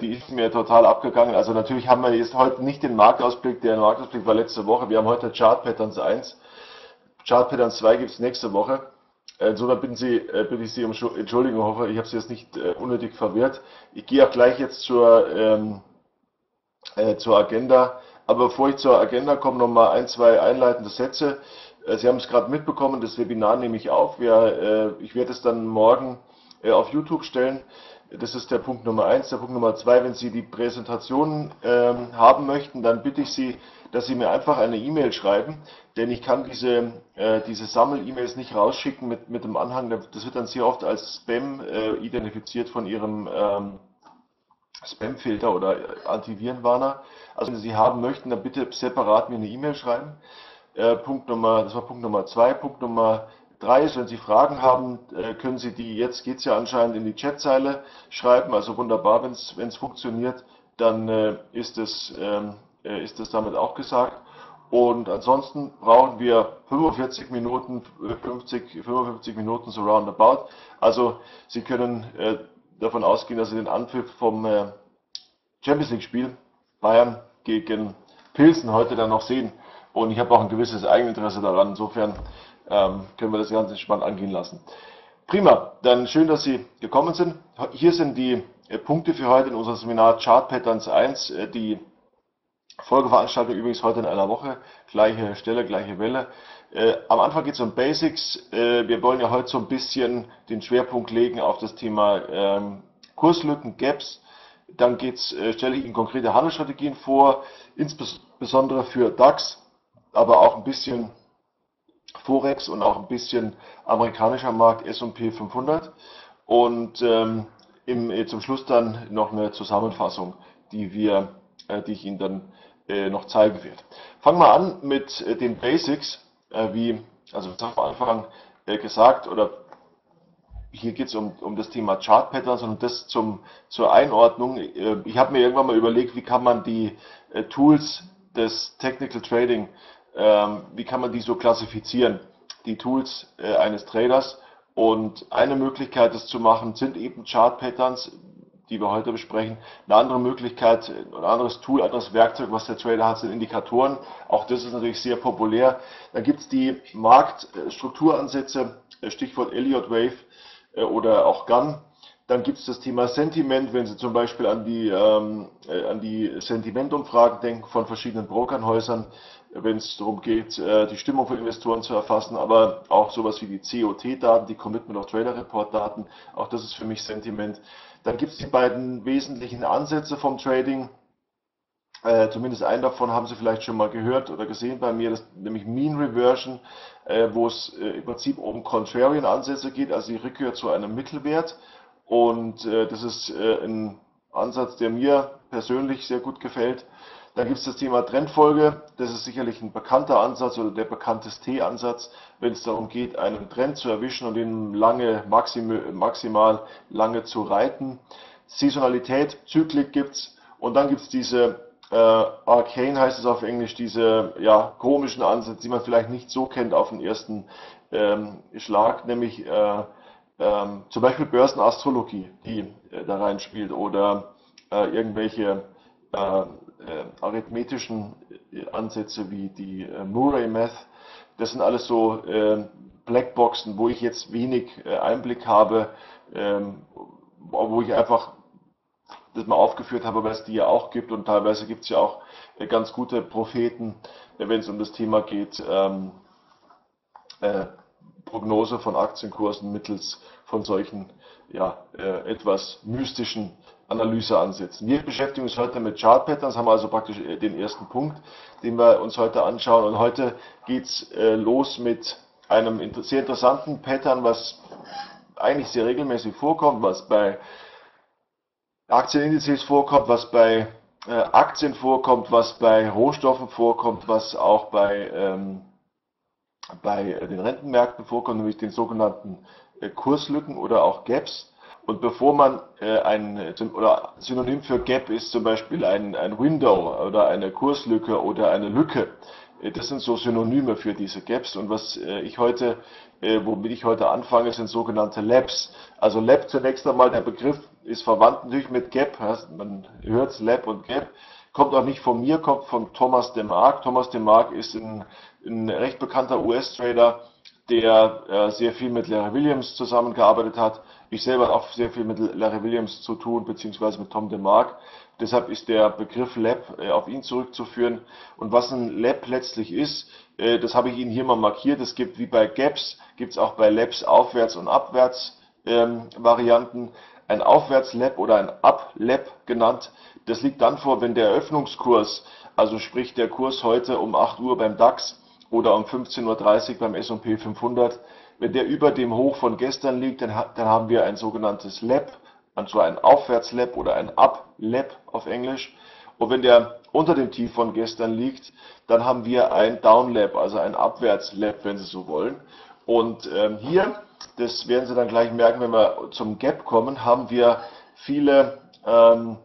die ist mir total abgegangen. Also natürlich haben wir jetzt heute nicht den Marktausblick, der Marktausblick war letzte Woche. Wir haben heute Chart Patterns 1. Chart Patterns 2 gibt es nächste Woche. Insofern bitten, Sie, äh, bitte ich Sie um Entschuldigung, hoffe, ich habe Sie jetzt nicht äh, unnötig verwirrt. Ich gehe auch gleich jetzt zur, ähm, äh, zur Agenda. Aber bevor ich zur Agenda komme, noch mal ein, zwei einleitende Sätze. Äh, Sie haben es gerade mitbekommen, das Webinar nehme ich auf. Wir, ich werde es dann morgen auf YouTube stellen. Das ist der Punkt Nummer eins. Der Punkt Nummer zwei, wenn Sie die Präsentation ähm, haben möchten, dann bitte ich Sie, dass Sie mir einfach eine E-Mail schreiben, denn ich kann diese, äh, diese Sammel-E-Mails nicht rausschicken mit, mit dem Anhang. Das wird dann sehr oft als Spam äh, identifiziert von Ihrem ähm, Spam-Filter oder Antivirenwarner. Also wenn Sie haben möchten, dann bitte separat mir eine E-Mail schreiben. Äh, Punkt Nummer, das war Punkt Nummer zwei. Punkt Nummer drei ist, wenn Sie Fragen haben, äh, können Sie die, jetzt geht es ja anscheinend in die Chatzeile schreiben. Also wunderbar, wenn es funktioniert, dann äh, ist es ähm, äh, ist das damit auch gesagt. Und ansonsten brauchen wir 45 Minuten, 50, 55 Minuten so roundabout. Also Sie können äh, davon ausgehen, dass Sie den Anpfiff vom äh, Champions League Spiel Bayern gegen Pilsen heute dann noch sehen. Und ich habe auch ein gewisses Eigeninteresse daran. Insofern ähm, können wir das ganz entspannt angehen lassen. Prima, dann schön, dass Sie gekommen sind. Hier sind die äh, Punkte für heute in unserem Seminar Chart Patterns 1, äh, die Folgeveranstaltung übrigens heute in einer Woche, gleiche Stelle, gleiche Welle. Äh, am Anfang geht es um Basics. Äh, wir wollen ja heute so ein bisschen den Schwerpunkt legen auf das Thema ähm, Kurslücken, Gaps. Dann geht's, äh, stelle ich Ihnen konkrete Handelsstrategien vor, insbesondere für DAX, aber auch ein bisschen Forex und auch ein bisschen amerikanischer Markt S&P 500. Und ähm, im, äh, zum Schluss dann noch eine Zusammenfassung, die wir, äh, die ich Ihnen dann äh, noch zeigen wird. Fangen wir an mit äh, den Basics, äh, wie also am Anfang gesagt, oder hier geht es um, um das Thema Chart Patterns und das zum, zur Einordnung. Ich habe mir irgendwann mal überlegt, wie kann man die Tools des Technical Trading, ähm, wie kann man die so klassifizieren, die Tools eines Traders. Und eine Möglichkeit, das zu machen, sind eben Chart Patterns die wir heute besprechen. Eine andere Möglichkeit, ein anderes Tool, ein anderes Werkzeug, was der Trader hat, sind Indikatoren. Auch das ist natürlich sehr populär. Dann gibt es die Marktstrukturansätze, Stichwort Elliott Wave äh, oder auch GAN. Dann gibt es das Thema Sentiment, wenn Sie zum Beispiel an die, ähm, äh, an die Sentimentumfragen denken von verschiedenen Brokernhäusern, wenn es darum geht, äh, die Stimmung von Investoren zu erfassen, aber auch sowas wie die COT-Daten, die Commitment of Trader Report-Daten, auch das ist für mich Sentiment. Dann gibt es die beiden wesentlichen Ansätze vom Trading. Äh, zumindest einen davon haben Sie vielleicht schon mal gehört oder gesehen bei mir, das, nämlich Mean Reversion, äh, wo es äh, im Prinzip um Contrarian-Ansätze geht, also die Rückkehr zu einem Mittelwert. Und äh, das ist äh, ein Ansatz, der mir persönlich sehr gut gefällt. Dann gibt es das Thema Trendfolge. Das ist sicherlich ein bekannter Ansatz oder der bekannteste Ansatz, wenn es darum geht, einen Trend zu erwischen und ihn lange, maximal lange zu reiten. Saisonalität, Zyklik gibt es. Und dann gibt es diese äh, Arcane heißt es auf Englisch, diese ja, komischen Ansätze, die man vielleicht nicht so kennt auf den ersten ähm, Schlag, nämlich äh, ähm, zum Beispiel Börsenastrologie, die äh, da reinspielt oder äh, irgendwelche äh, äh, arithmetischen äh, Ansätze wie die äh, Murray Math. Das sind alles so äh, Blackboxen, wo ich jetzt wenig äh, Einblick habe, ähm, wo ich einfach das mal aufgeführt habe, weil es die ja auch gibt und teilweise gibt es ja auch äh, ganz gute Propheten, wenn es um das Thema geht, ähm, Prognose von Aktienkursen mittels von solchen ja, etwas mystischen Analyseansätzen. Wir beschäftigen uns heute mit Chart Patterns, haben also praktisch äh, den ersten Punkt, den wir uns heute anschauen. Und heute geht's äh, los mit einem sehr interessanten Pattern, was eigentlich sehr regelmäßig vorkommt, was bei Aktienindizes vorkommt, was bei äh, Aktien vorkommt, was bei Rohstoffen vorkommt, was auch bei, ähm, bei den Rentenmärkten vorkommt, nämlich den sogenannten Kurslücken oder auch Gaps. Und bevor man äh, ein oder Synonym für Gap ist zum Beispiel ein, ein Window oder eine Kurslücke oder eine Lücke. Äh, das sind so Synonyme für diese Gaps. Und was äh, ich heute, äh, womit ich heute anfange, sind sogenannte Labs. Also Lab zunächst einmal, der Begriff ist verwandt natürlich mit Gap. Man hört Lab und Gap. Kommt auch nicht von mir, kommt von Thomas DeMark. Thomas DeMark ist ein, ein recht bekannter US-Trader, der sehr viel mit Larry Williams zusammengearbeitet hat. Ich selber auch sehr viel mit Larry Williams zu tun, beziehungsweise mit Tom DeMark. Deshalb ist der Begriff Lab äh, auf ihn zurückzuführen. Und was ein Lab letztlich ist, äh, das habe ich Ihnen hier mal markiert. Es gibt wie bei Gaps, gibt es auch bei Labs Aufwärts- und Abwärts-Varianten. Ähm, ein Aufwärtslab oder ein Up-Lab genannt. Das liegt dann vor, wenn der Eröffnungskurs, also sprich der Kurs heute um 8 Uhr beim DAX oder um 15.30 Uhr beim S&P 500, wenn der über dem Hoch von gestern liegt, dann, dann haben wir ein sogenanntes Lab also ein Aufwärtslap oder ein Up-Lap auf Englisch. Und wenn der unter dem Tief von gestern liegt, dann haben wir ein Downlap, also ein Abwärtslap, wenn Sie so wollen. Und ähm, hier, das werden Sie dann gleich merken, wenn wir zum Gap kommen, haben wir viele, ähm,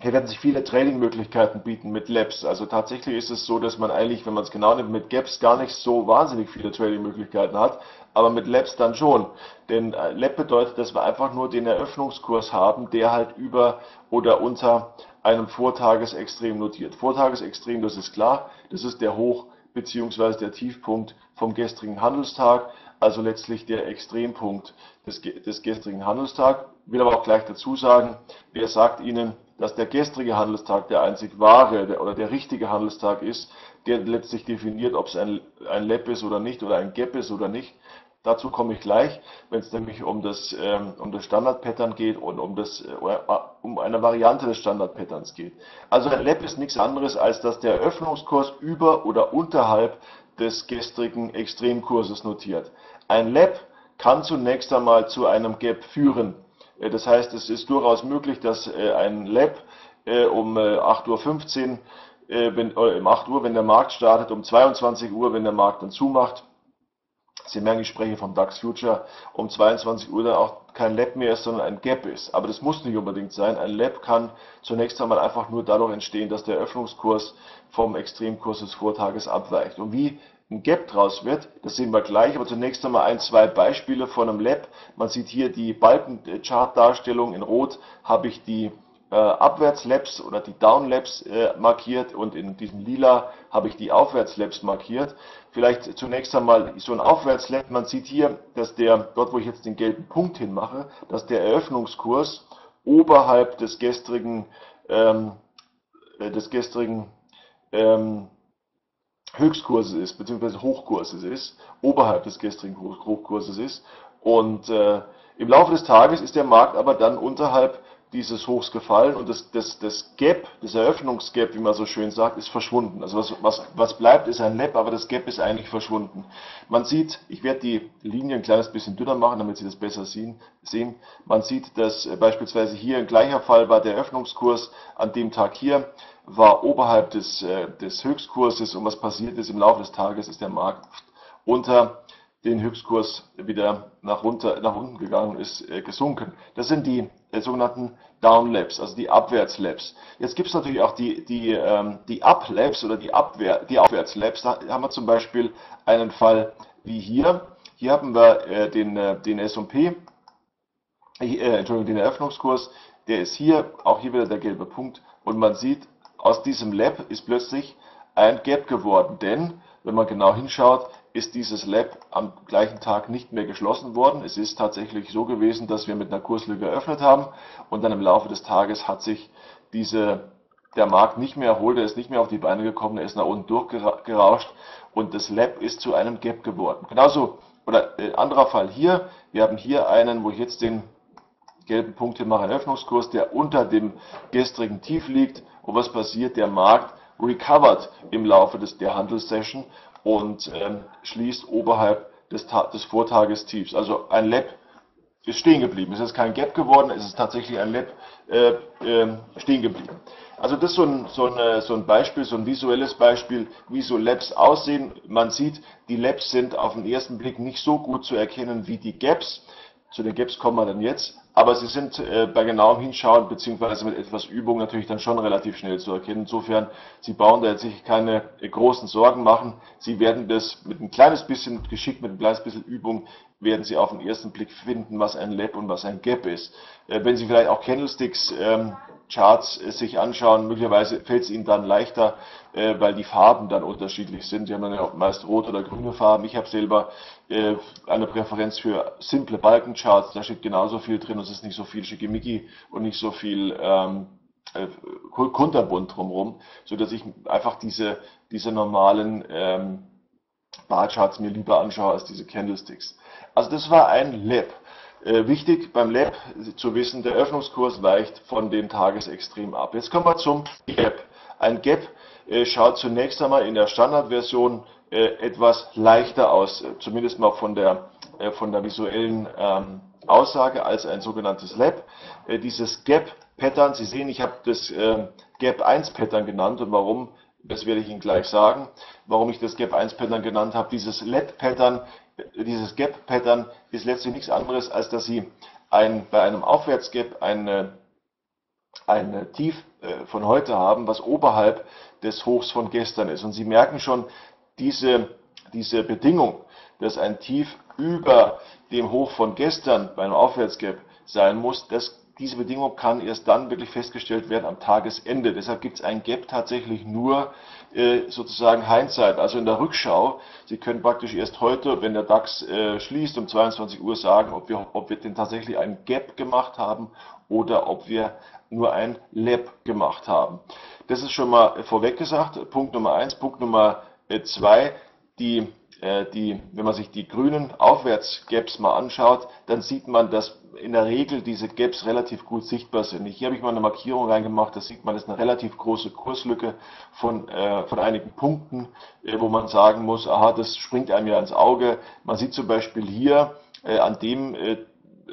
hier werden sich viele Trading-Möglichkeiten bieten mit Labs. Also tatsächlich ist es so, dass man eigentlich, wenn man es genau nimmt, mit Gaps gar nicht so wahnsinnig viele Trading-Möglichkeiten hat aber mit Labs dann schon. Denn äh, Lab bedeutet, dass wir einfach nur den Eröffnungskurs haben, der halt über oder unter einem Vortagesextrem notiert. Vortagesextrem, das ist klar, das ist der Hoch- bzw. der Tiefpunkt vom gestrigen Handelstag, also letztlich der Extrempunkt des, des gestrigen Handelstags. Ich will aber auch gleich dazu sagen, wer sagt Ihnen, dass der gestrige Handelstag der einzig wahre der, oder der richtige Handelstag ist, der letztlich definiert, ob es ein, ein Lab ist oder nicht oder ein Gap ist oder nicht. Dazu komme ich gleich, wenn es nämlich um das, ähm, um das Standard-Pattern geht und um, das, äh, um eine Variante des Standard-Patterns geht. Also ein Lab ist nichts anderes, als dass der Eröffnungskurs über oder unterhalb des gestrigen Extremkurses notiert. Ein Lab kann zunächst einmal zu einem Gap führen. Äh, das heißt, es ist durchaus möglich, dass äh, ein Lab äh, um 8.15 Uhr, wenn, um 8 Uhr, wenn der Markt startet, um 22 Uhr, wenn der Markt dann zumacht, Sie merken, ich spreche vom DAX Future, um 22 Uhr dann auch kein Lab mehr ist, sondern ein Gap ist. Aber das muss nicht unbedingt sein. Ein Lab kann zunächst einmal einfach nur dadurch entstehen, dass der Eröffnungskurs vom Extremkurs des Vortages abweicht. Und wie ein Gap draus wird, das sehen wir gleich, aber zunächst einmal ein, zwei Beispiele von einem Lab. Man sieht hier die Balkenchart-Darstellung. In Rot habe ich die äh, Abwärtslabs oder die Downlabs äh, markiert und in diesem Lila habe ich die Aufwärtslabs markiert. Vielleicht zunächst einmal so ein Aufwärtslab. Man sieht hier, dass der, dort wo ich jetzt den gelben Punkt hinmache, dass der Eröffnungskurs oberhalb des gestrigen, ähm, äh, des gestrigen ähm, Höchstkurses ist, beziehungsweise Hochkurses ist, oberhalb des gestrigen Hochkurses ist. Und äh, im Laufe des Tages ist der Markt aber dann unterhalb dieses Hochs gefallen und das, das, das Gap, das Eröffnungsgap, wie man so schön sagt, ist verschwunden. Also was, was, was bleibt, ist ein Lab, aber das Gap ist eigentlich verschwunden. Man sieht, ich werde die Linie ein kleines bisschen dünner machen, damit Sie das besser sehen. sehen. Man sieht, dass äh, beispielsweise hier ein gleicher Fall war der Eröffnungskurs an dem Tag hier, war oberhalb des, äh, des Höchstkurses und was passiert ist im Laufe des Tages, ist der Markt unter den Höchstkurs wieder nach, runter, nach unten gegangen ist, äh, gesunken. Das sind die äh, sogenannten Downlaps, also die Abwärtslaps. Jetzt gibt es natürlich auch die, die, ähm, die Uplaps oder die, Abwehr, die Aufwärtslaps. Da haben wir zum Beispiel einen Fall wie hier. Hier haben wir äh, den, äh, den S&P, äh, Entschuldigung, den Eröffnungskurs. Der ist hier, auch hier wieder der gelbe Punkt. Und man sieht, aus diesem Lab ist plötzlich ein Gap geworden. Denn, wenn man genau hinschaut, ist dieses Lab am gleichen Tag nicht mehr geschlossen worden. Es ist tatsächlich so gewesen, dass wir mit einer Kurslücke eröffnet haben und dann im Laufe des Tages hat sich diese, der Markt nicht mehr erholt, er ist nicht mehr auf die Beine gekommen, er ist nach unten durchgerauscht und das Lab ist zu einem Gap geworden. Genauso, oder äh, anderer Fall hier, wir haben hier einen, wo ich jetzt den gelben Punkt hier mache, einen Öffnungskurs, der unter dem gestrigen Tief liegt und was passiert? Der Markt recovered im Laufe des, der Handelssession und ähm, schließt oberhalb des, des Vortagestiefs. Also ein Lab ist stehen geblieben. Es ist kein Gap geworden, es ist tatsächlich ein Lab äh, äh, stehen geblieben. Also das ist so ein, so, ein, äh, so ein Beispiel, so ein visuelles Beispiel, wie so Labs aussehen. Man sieht, die Labs sind auf den ersten Blick nicht so gut zu erkennen wie die Gaps. Zu den Gaps kommen wir dann jetzt. Aber sie sind äh, bei genauem Hinschauen beziehungsweise mit etwas Übung natürlich dann schon relativ schnell zu erkennen. Insofern, Sie brauchen da jetzt sich keine äh, großen Sorgen machen. Sie werden das mit ein kleines bisschen Geschick, mit ein kleines bisschen Übung, werden Sie auf den ersten Blick finden, was ein Lab und was ein Gap ist. Äh, wenn Sie vielleicht auch Candlesticks ähm, Charts äh, sich anschauen, möglicherweise fällt es Ihnen dann leichter, äh, weil die Farben dann unterschiedlich sind. Sie haben dann ja meist rot oder grüne Farben. Ich habe selber äh, eine Präferenz für simple Balkencharts. Da steht genauso viel drin und es ist nicht so viel Schickimicki und nicht so viel ähm, äh, kunterbunt drumherum, so dass ich einfach diese, diese normalen ähm, Barcharts mir lieber anschaue als diese Candlesticks. Also das war ein Lab. Äh, wichtig beim Lab zu wissen, der Öffnungskurs weicht von dem Tagesextrem ab. Jetzt kommen wir zum Gap. Ein Gap äh, schaut zunächst einmal in der Standardversion äh, etwas leichter aus, zumindest mal von der, von der visuellen ähm, Aussage als ein sogenanntes Lab. Dieses Gap Pattern, Sie sehen, ich habe das ähm, Gap 1 Pattern genannt und warum das werde ich Ihnen gleich sagen, warum ich das Gap 1 Pattern genannt habe. Dieses Lab Pattern dieses Gap-Pattern ist letztlich nichts anderes, als dass Sie ein, bei einem Aufwärtsgap ein, ein Tief äh, von heute haben, was oberhalb des Hochs von gestern ist. Und Sie merken schon, diese, diese Bedingung, dass ein Tief über dem Hoch von gestern bei einem Aufwärtsgap sein muss, das diese Bedingung kann erst dann wirklich festgestellt werden am Tagesende. Deshalb gibt es ein Gap tatsächlich nur sozusagen Hindsight, also in der Rückschau. Sie können praktisch erst heute, wenn der DAX äh, schließt, um 22 Uhr sagen, ob wir, ob wir denn tatsächlich ein Gap gemacht haben oder ob wir nur ein Lab gemacht haben. Das ist schon mal vorweg gesagt. Punkt Nummer eins. Punkt Nummer äh, zwei. Die äh, die, wenn man sich die grünen Aufwärtsgaps mal anschaut, dann sieht man, dass in der Regel diese Gaps relativ gut sichtbar sind. Hier habe ich mal eine Markierung reingemacht, da sieht man, das ist eine relativ große Kurslücke von, äh, von einigen Punkten, äh, wo man sagen muss, aha, das springt einem ja ins Auge. Man sieht zum Beispiel hier äh, an dem äh,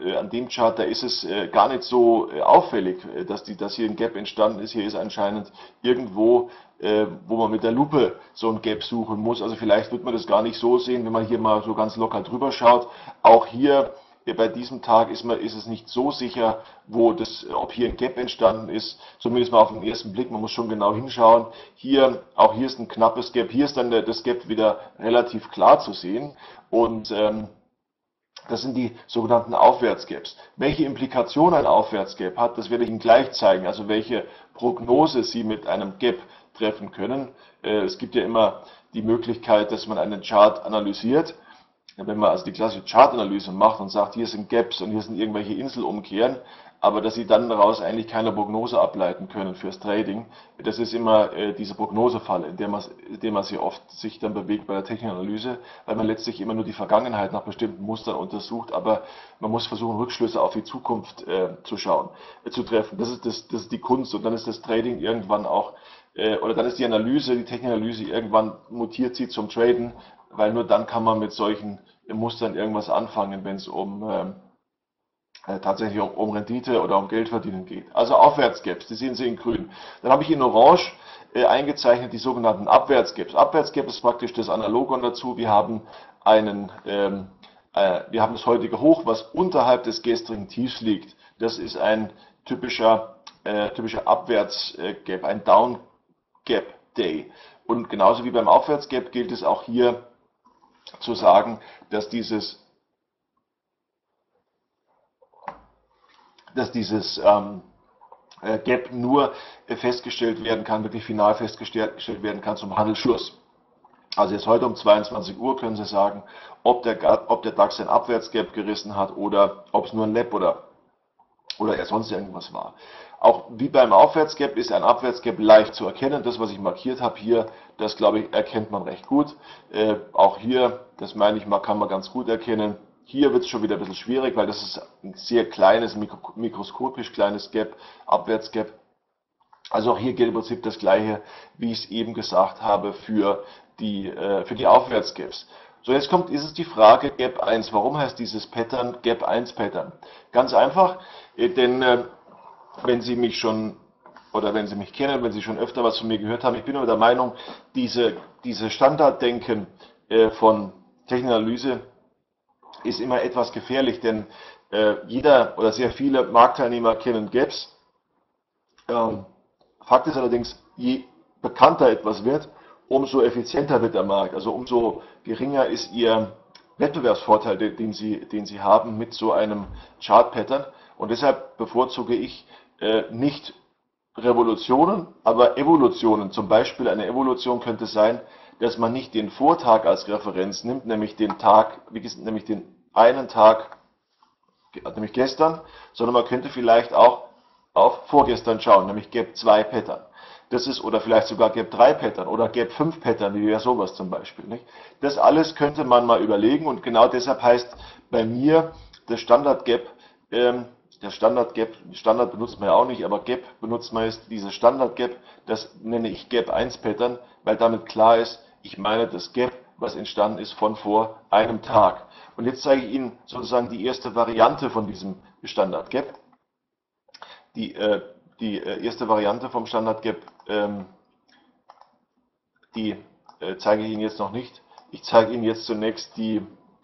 äh, an dem Chart, da ist es äh, gar nicht so äh, auffällig, dass, die, dass hier ein Gap entstanden ist. Hier ist anscheinend irgendwo, wo man mit der Lupe so ein Gap suchen muss. Also vielleicht wird man das gar nicht so sehen, wenn man hier mal so ganz locker drüber schaut. Auch hier bei diesem Tag ist, man, ist es nicht so sicher, wo das, ob hier ein Gap entstanden ist, zumindest mal auf den ersten Blick, man muss schon genau hinschauen. Hier, auch hier ist ein knappes Gap, hier ist dann das Gap wieder relativ klar zu sehen und ähm, das sind die sogenannten Aufwärtsgaps. Welche Implikation ein Aufwärtsgap hat, das werde ich Ihnen gleich zeigen. Also welche Prognose Sie mit einem Gap treffen können. Äh, es gibt ja immer die Möglichkeit, dass man einen Chart analysiert. Wenn man also die klassische Chartanalyse macht und sagt, hier sind Gaps und hier sind irgendwelche Inselumkehren, aber dass sie dann daraus eigentlich keine Prognose ableiten können fürs Trading. Das ist immer äh, diese Prognosefalle, in der man, in der man sich oft sich dann bewegt bei der Technikanalyse, weil man letztlich immer nur die Vergangenheit nach bestimmten Mustern untersucht, aber man muss versuchen, Rückschlüsse auf die Zukunft äh, zu schauen, äh, zu treffen. Das ist, das, das ist die Kunst und dann ist das Trading irgendwann auch, äh, oder dann ist die Analyse, die Technikanalyse irgendwann mutiert sie zum Traden, weil nur dann kann man mit solchen Mustern irgendwas anfangen, wenn es um ähm, äh, tatsächlich auch um Rendite oder um Geld verdienen geht. Also Aufwärtsgaps, die sehen Sie in grün. Dann habe ich in orange äh, eingezeichnet die sogenannten Abwärtsgaps. Abwärtsgap ist praktisch das Analogon dazu. Wir haben einen, ähm, äh, wir haben das heutige Hoch, was unterhalb des gestrigen Tiefs liegt. Das ist ein typischer, äh, typischer Abwärtsgap, ein Down Gap Day. Und genauso wie beim Aufwärtsgap gilt es auch hier zu sagen, dass dieses dass dieses ähm, äh, Gap nur festgestellt werden kann, wirklich final festgestellt werden kann zum Handelsschluss. Also jetzt heute um 22 Uhr können Sie sagen, ob der, ob der DAX ein Abwärtsgap gerissen hat oder ob es nur ein Lab oder, oder er sonst irgendwas war. Auch wie beim Aufwärtsgap ist ein Abwärtsgap leicht zu erkennen. Das, was ich markiert habe hier, das glaube ich, erkennt man recht gut. Äh, auch hier, das meine ich mal, kann man ganz gut erkennen. Hier wird es schon wieder ein bisschen schwierig, weil das ist ein sehr kleines, mikroskopisch kleines Gap, Abwärtsgap. Also auch hier gilt im Prinzip das Gleiche, wie ich es eben gesagt habe, für die, äh, für die Aufwärtsgaps. So, jetzt kommt, ist es die Frage Gap 1. Warum heißt dieses Pattern Gap 1 Pattern? Ganz einfach, äh, denn äh, wenn Sie mich schon oder wenn Sie mich kennen, wenn Sie schon öfter was von mir gehört haben, ich bin immer der Meinung, diese, diese Standarddenken äh, von Technikanalyse ist immer etwas gefährlich, denn äh, jeder oder sehr viele Marktteilnehmer kennen Gaps. Ähm, Fakt ist allerdings, je bekannter etwas wird, umso effizienter wird der Markt. Also umso geringer ist ihr Wettbewerbsvorteil, den sie, den sie haben mit so einem Chart-Pattern. Und deshalb bevorzuge ich äh, nicht Revolutionen, aber Evolutionen. Zum Beispiel eine Evolution könnte sein, dass man nicht den Vortag als Referenz nimmt, nämlich den Tag, wie gesagt, nämlich den einen Tag, nämlich gestern, sondern man könnte vielleicht auch auf vorgestern schauen, nämlich Gap 2 Pattern. Das ist, oder vielleicht sogar Gap 3 Pattern oder Gap 5 Pattern, wie wäre sowas zum Beispiel. Nicht? Das alles könnte man mal überlegen und genau deshalb heißt bei mir das Standard Gap ähm, der Standard Gap, Standard benutzt man ja auch nicht, aber Gap benutzt man jetzt, diese Standard Gap, das nenne ich Gap 1 Pattern, weil damit klar ist, ich meine das Gap, was entstanden ist von vor einem Tag. Und jetzt zeige ich Ihnen sozusagen die erste Variante von diesem Standard Gap. Die, äh, die äh, erste Variante vom Standard Gap, ähm, die äh, zeige ich Ihnen jetzt noch nicht. Ich zeige Ihnen jetzt zunächst die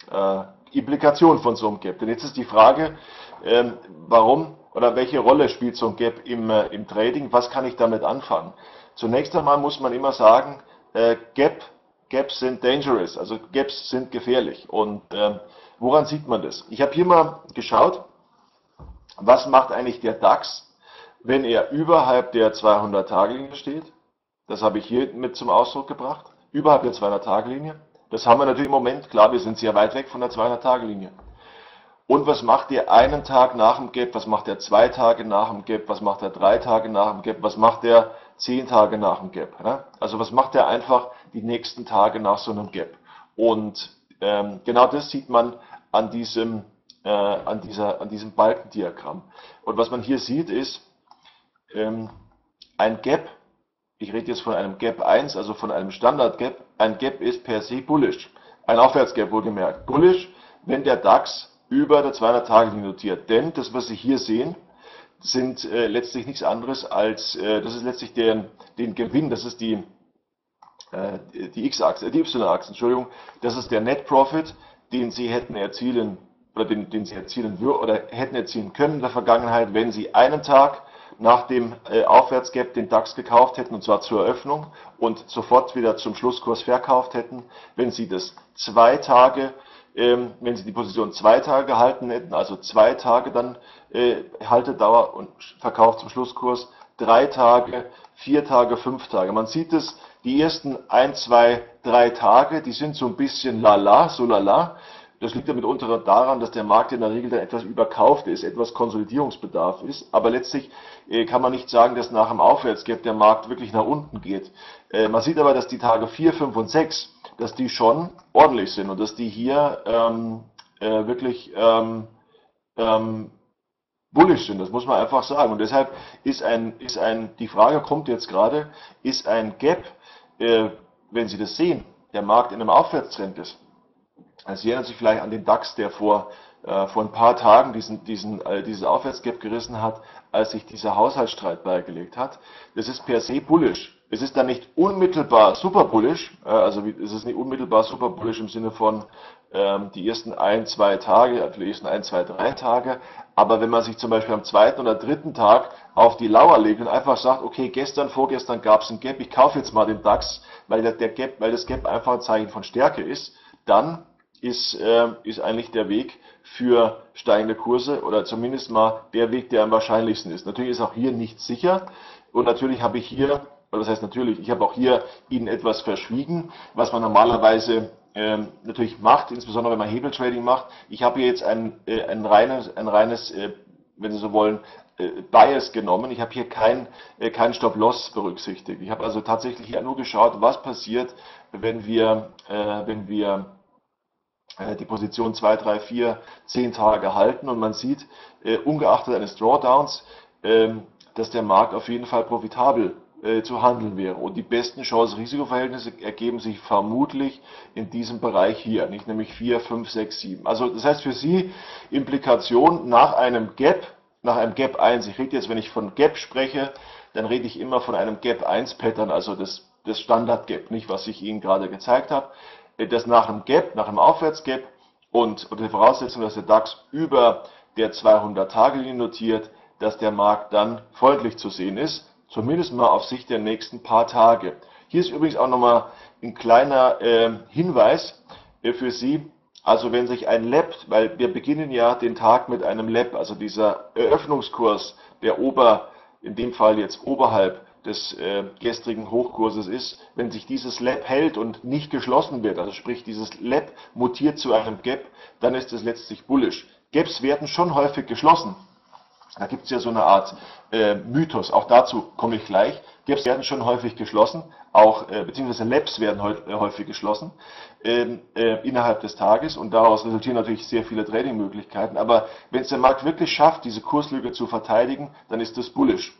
äh, Implikation von so einem Gap. Denn jetzt ist die Frage, ähm, warum oder welche Rolle spielt so ein Gap im, äh, im Trading? Was kann ich damit anfangen? Zunächst einmal muss man immer sagen, äh, Gap, Gaps sind dangerous, also Gaps sind gefährlich. Und ähm, woran sieht man das? Ich habe hier mal geschaut, was macht eigentlich der DAX, wenn er überhalb der 200-Tage-Linie steht? Das habe ich hier mit zum Ausdruck gebracht. Überhalb der 200-Tage-Linie. Das haben wir natürlich im Moment. Klar, wir sind sehr weit weg von der 200-Tage-Linie. Und was macht er einen Tag nach dem Gap? Was macht er zwei Tage nach dem Gap? Was macht er drei Tage nach dem Gap? Was macht er zehn Tage nach dem Gap? Ne? Also was macht er einfach die nächsten Tage nach so einem Gap? Und ähm, genau das sieht man an diesem, äh, an, dieser, an diesem Balkendiagramm. Und was man hier sieht ist, ähm, ein Gap, ich rede jetzt von einem Gap 1, also von einem Standard Gap, ein Gap ist per se bullish. Ein Aufwärtsgap wohlgemerkt. Bullish, wenn der DAX über der 200-Tage-Linie notiert. Denn das, was Sie hier sehen, sind äh, letztlich nichts anderes als, äh, das ist letztlich der, den Gewinn, das ist die, äh, die X-Achse, die Y-Achse, Entschuldigung, das ist der Net Profit, den Sie hätten erzielen, oder den, den Sie erzielen oder hätten erzielen können in der Vergangenheit, wenn Sie einen Tag nach dem äh, Aufwärtsgap den DAX gekauft hätten, und zwar zur Eröffnung, und sofort wieder zum Schlusskurs verkauft hätten, wenn Sie das zwei Tage ähm, wenn Sie die Position zwei Tage gehalten hätten, also zwei Tage dann äh, Haltedauer und Verkauf zum Schlusskurs, drei Tage, vier Tage, fünf Tage. Man sieht es, die ersten ein, zwei, drei Tage, die sind so ein bisschen lala, so lala. Das liegt damit unter daran, dass der Markt in der Regel dann etwas überkauft ist, etwas Konsolidierungsbedarf ist. Aber letztlich äh, kann man nicht sagen, dass nach dem Aufwärtsgap der Markt wirklich nach unten geht. Äh, man sieht aber, dass die Tage 4, 5 und 6 dass die schon ordentlich sind und dass die hier ähm, äh, wirklich ähm, ähm, bullish sind. Das muss man einfach sagen. Und deshalb ist ein, ist ein, die Frage kommt jetzt gerade, ist ein Gap, äh, wenn Sie das sehen, der Markt in einem Aufwärtstrend ist. Also Sie erinnern sich vielleicht an den DAX, der vor, äh, vor ein paar Tagen diesen, diesen, äh, dieses Aufwärtsgap gerissen hat, als sich dieser Haushaltsstreit beigelegt hat. Das ist per se bullish. Es ist dann nicht unmittelbar super bullish, also es ist nicht unmittelbar super bullish im Sinne von ähm, die ersten ein, zwei Tage, also die ersten ein, zwei, drei Tage, aber wenn man sich zum Beispiel am zweiten oder dritten Tag auf die Lauer legt und einfach sagt, okay, gestern, vorgestern gab es ein Gap, ich kaufe jetzt mal den DAX, weil, der, der Gap, weil das Gap einfach ein Zeichen von Stärke ist, dann ist, äh, ist eigentlich der Weg für steigende Kurse oder zumindest mal der Weg, der am wahrscheinlichsten ist. Natürlich ist auch hier nichts sicher und natürlich habe ich hier das heißt natürlich, ich habe auch hier Ihnen etwas verschwiegen, was man normalerweise ähm, natürlich macht, insbesondere wenn man Hebeltrading macht. Ich habe hier jetzt ein, äh, ein reines, ein reines äh, wenn Sie so wollen, äh, Bias genommen. Ich habe hier kein, äh, kein Stop-Loss berücksichtigt. Ich habe also tatsächlich hier nur geschaut, was passiert, wenn wir, äh, wenn wir äh, die Position 2, 3, 4, 10 Tage halten und man sieht, äh, ungeachtet eines Drawdowns, ähm, dass der Markt auf jeden Fall profitabel äh, zu handeln wäre. Und die besten Chance-Risiko-Verhältnisse ergeben sich vermutlich in diesem Bereich hier, nicht nämlich 4, 5, 6, 7. Also das heißt für Sie Implikation nach einem Gap, nach einem Gap 1. Ich rede jetzt, wenn ich von Gap spreche, dann rede ich immer von einem Gap 1 Pattern, also das, das Standard Gap, nicht was ich Ihnen gerade gezeigt habe. Äh, das nach einem Gap, nach einem Aufwärtsgap und unter der Voraussetzung, dass der DAX über der 200-Tage-Linie notiert, dass der Markt dann freundlich zu sehen ist, zumindest mal auf Sicht der nächsten paar Tage. Hier ist übrigens auch nochmal ein kleiner äh, Hinweis äh, für Sie. Also wenn sich ein Lab, weil wir beginnen ja den Tag mit einem Lab, also dieser Eröffnungskurs, der ober, in dem Fall jetzt oberhalb des äh, gestrigen Hochkurses ist, wenn sich dieses Lab hält und nicht geschlossen wird, also sprich dieses Lab mutiert zu einem Gap, dann ist es letztlich bullish. Gaps werden schon häufig geschlossen. Da gibt es ja so eine Art äh, Mythos, auch dazu komme ich gleich. Gaps werden schon häufig geschlossen, auch äh, beziehungsweise Labs werden äh, häufig geschlossen ähm, äh, innerhalb des Tages und daraus resultieren natürlich sehr viele Trading-Möglichkeiten. Aber wenn es der Markt wirklich schafft, diese Kurslücke zu verteidigen, dann ist das bullish.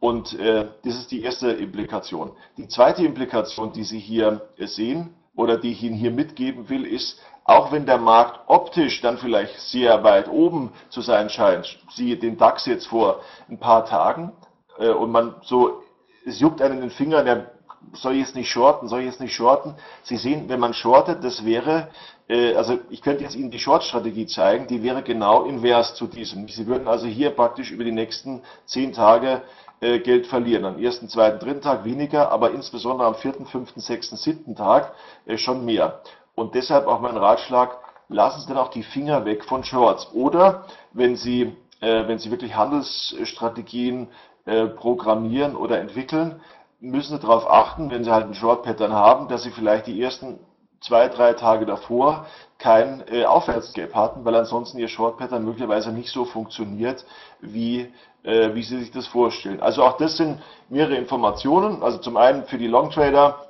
Und äh, das ist die erste Implikation. Die zweite Implikation, die Sie hier äh, sehen oder die ich Ihnen hier mitgeben will, ist, auch wenn der Markt optisch dann vielleicht sehr weit oben zu sein scheint, siehe den DAX jetzt vor ein paar Tagen, äh, und man so, es juckt einen den Finger, der soll jetzt nicht shorten, soll ich jetzt nicht shorten. Sie sehen, wenn man shortet, das wäre, äh, also ich könnte jetzt Ihnen die Short-Strategie zeigen, die wäre genau invers zu diesem. Sie würden also hier praktisch über die nächsten zehn Tage äh, Geld verlieren. Am ersten, zweiten, dritten Tag weniger, aber insbesondere am vierten, fünften, sechsten, siebten Tag äh, schon mehr. Und deshalb auch mein Ratschlag, lassen Sie dann auch die Finger weg von Shorts. Oder wenn Sie, äh, wenn Sie wirklich Handelsstrategien äh, programmieren oder entwickeln, müssen Sie darauf achten, wenn Sie halt einen Short-Pattern haben, dass Sie vielleicht die ersten zwei, drei Tage davor kein äh, Aufwärtsgap hatten, weil ansonsten Ihr Short-Pattern möglicherweise nicht so funktioniert, wie, äh, wie Sie sich das vorstellen. Also auch das sind mehrere Informationen. Also zum einen für die Long-Trader,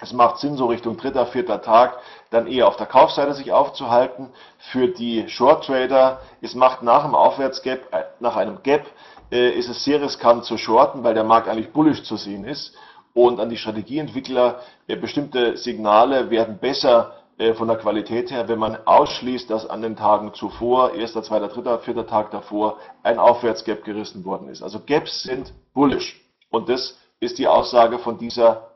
es macht Sinn, so Richtung dritter, vierter Tag dann eher auf der Kaufseite sich aufzuhalten. Für die Short Trader, es macht nach dem Aufwärtsgap, äh, nach einem Gap, äh, ist es sehr riskant zu shorten, weil der Markt eigentlich bullish zu sehen ist. Und an die Strategieentwickler, äh, bestimmte Signale werden besser von der Qualität her, wenn man ausschließt, dass an den Tagen zuvor, erster, zweiter, dritter, vierter Tag davor, ein Aufwärtsgap gerissen worden ist. Also Gaps sind bullish. Und das ist die Aussage von dieser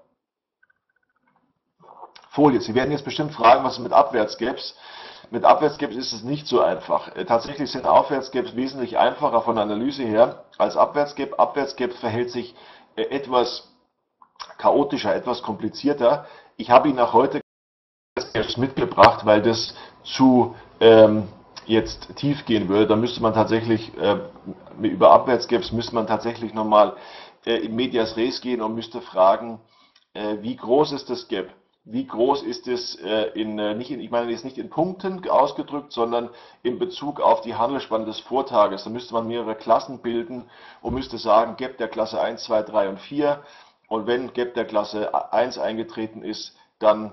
Folie. Sie werden jetzt bestimmt fragen, was ist mit Abwärtsgaps? Mit Abwärtsgaps ist es nicht so einfach. Äh, tatsächlich sind Aufwärtsgaps wesentlich einfacher von der Analyse her als Abwärtsgap. Abwärtsgap verhält sich äh, etwas chaotischer, etwas komplizierter. Ich habe Ihnen auch heute Gaps mitgebracht, weil das zu ähm, jetzt tief gehen würde. Da müsste man tatsächlich äh, über Abwärtsgaps müsste man tatsächlich nochmal äh, in Medias Res gehen und müsste fragen, äh, wie groß ist das Gap? Wie groß ist es äh, in, äh, nicht in, ich meine jetzt nicht in Punkten ausgedrückt, sondern in Bezug auf die Handelsspanne des Vortages. Da müsste man mehrere Klassen bilden und müsste sagen, Gap der Klasse 1, 2, 3 und 4. Und wenn Gap der Klasse 1 eingetreten ist, dann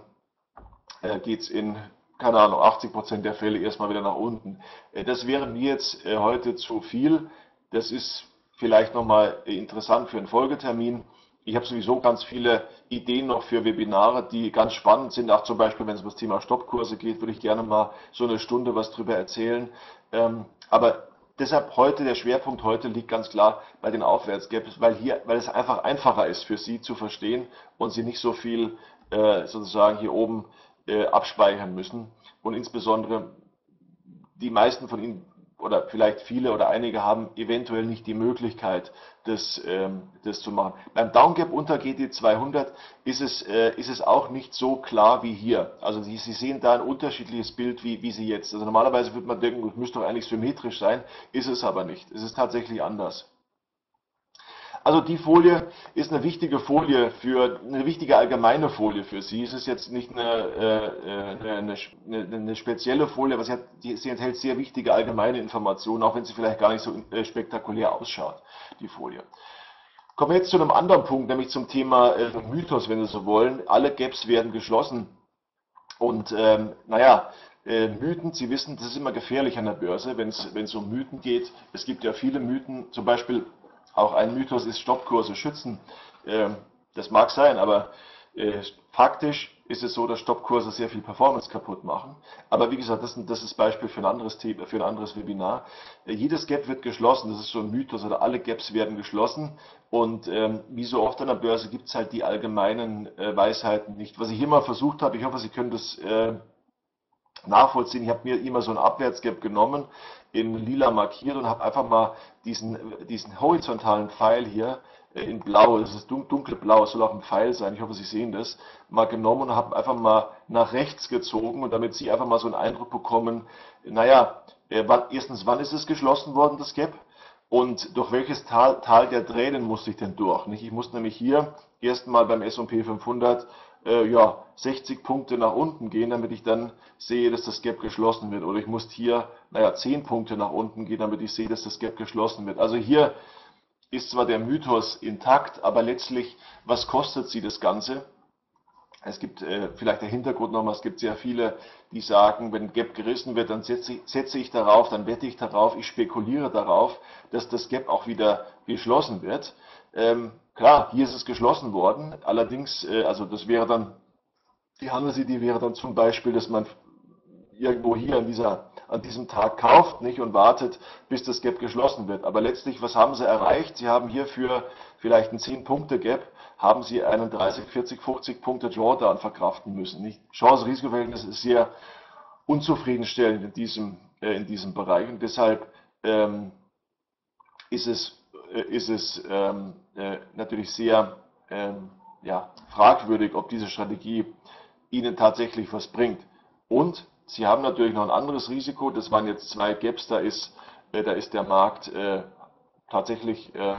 äh, geht es in, keine Ahnung, 80 Prozent der Fälle erstmal wieder nach unten. Das wäre mir jetzt heute zu viel. Das ist vielleicht nochmal interessant für einen Folgetermin. Ich habe sowieso ganz viele Ideen noch für Webinare, die ganz spannend sind. Auch zum Beispiel, wenn es um das Thema Stoppkurse geht, würde ich gerne mal so eine Stunde was drüber erzählen. Ähm, aber deshalb heute, der Schwerpunkt heute liegt ganz klar bei den Aufwärtsgaps, weil hier, weil es einfach einfacher ist für Sie zu verstehen und Sie nicht so viel äh, sozusagen hier oben äh, abspeichern müssen. Und insbesondere die meisten von Ihnen oder vielleicht viele oder einige haben eventuell nicht die Möglichkeit, das, ähm, das zu machen. Beim Downgap unter GT 200 ist es, äh, ist es auch nicht so klar wie hier. Also Sie, Sie sehen da ein unterschiedliches Bild, wie, wie Sie jetzt. Also normalerweise würde man denken, es müsste doch eigentlich symmetrisch sein, ist es aber nicht. Es ist tatsächlich anders. Also die Folie ist eine wichtige Folie für eine wichtige allgemeine Folie für Sie. Es ist jetzt nicht eine, äh, eine, eine, eine spezielle Folie, aber sie, hat, sie enthält sehr wichtige allgemeine Informationen, auch wenn sie vielleicht gar nicht so äh, spektakulär ausschaut, die Folie. Kommen wir jetzt zu einem anderen Punkt, nämlich zum Thema äh, Mythos, wenn Sie so wollen. Alle Gaps werden geschlossen. Und ähm, naja, äh, Mythen, Sie wissen, das ist immer gefährlich an der Börse, wenn es um Mythen geht. Es gibt ja viele Mythen, zum Beispiel auch ein Mythos ist, Stoppkurse schützen. Ähm, das mag sein, aber äh, faktisch ist es so, dass Stoppkurse sehr viel Performance kaputt machen. Aber wie gesagt, das, das ist Beispiel für ein anderes Thema, für ein anderes Webinar. Äh, jedes Gap wird geschlossen, das ist so ein Mythos, oder alle Gaps werden geschlossen. Und ähm, wie so oft an der Börse gibt es halt die allgemeinen äh, Weisheiten nicht. Was ich hier mal versucht habe, ich hoffe, Sie können das nachvollziehen. Ich habe mir immer so ein Abwärtsgap genommen, in lila markiert und habe einfach mal diesen, diesen horizontalen Pfeil hier äh, in blau, das ist dunkelblau, es soll auch ein Pfeil sein, ich hoffe, Sie sehen das, mal genommen und habe einfach mal nach rechts gezogen und damit Sie einfach mal so einen Eindruck bekommen, naja, äh, erstens, wann ist es geschlossen worden, das Gap? Und durch welches Tal, Tal der Tränen musste ich denn durch? Nicht? Ich musste nämlich hier erstmal beim S&P 500 äh, ja, 60 Punkte nach unten gehen, damit ich dann sehe, dass das Gap geschlossen wird. Oder ich muss hier, naja, 10 Punkte nach unten gehen, damit ich sehe, dass das Gap geschlossen wird. Also hier ist zwar der Mythos intakt, aber letztlich, was kostet sie das Ganze? Es gibt äh, vielleicht der Hintergrund nochmal, es gibt sehr viele, die sagen, wenn Gap gerissen wird, dann setze ich, setze ich darauf, dann wette ich darauf, ich spekuliere darauf, dass das Gap auch wieder geschlossen wird. Ähm, klar, hier ist es geschlossen worden, allerdings, äh, also das wäre dann, die Handelsidee wäre dann zum Beispiel, dass man irgendwo hier an, dieser, an diesem Tag kauft nicht, und wartet, bis das Gap geschlossen wird. Aber letztlich, was haben sie erreicht? Sie haben hier für vielleicht ein 10-Punkte-Gap, haben sie einen 30, 40, 50 Punkte Drawdown verkraften müssen. Chance-Risiko-Verhältnis ist sehr unzufriedenstellend in diesem, äh, in diesem Bereich und deshalb ähm, ist es, ist es ähm, äh, natürlich sehr ähm, ja, fragwürdig, ob diese Strategie Ihnen tatsächlich was bringt. Und Sie haben natürlich noch ein anderes Risiko. Das waren jetzt zwei Gaps. Da ist, äh, da ist der Markt äh, tatsächlich äh,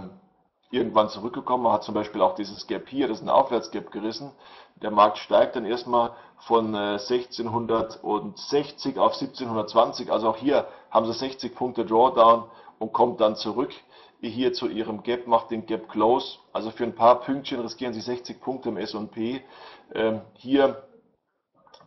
irgendwann zurückgekommen. Man hat zum Beispiel auch dieses Gap hier, das ist ein Aufwärtsgap gerissen. Der Markt steigt dann erstmal von 1660 auf 1720. Also auch hier haben sie 60 Punkte Drawdown und kommt dann zurück hier zu ihrem Gap, macht den Gap Close. Also für ein paar Pünktchen riskieren sie 60 Punkte im S&P. Ähm, hier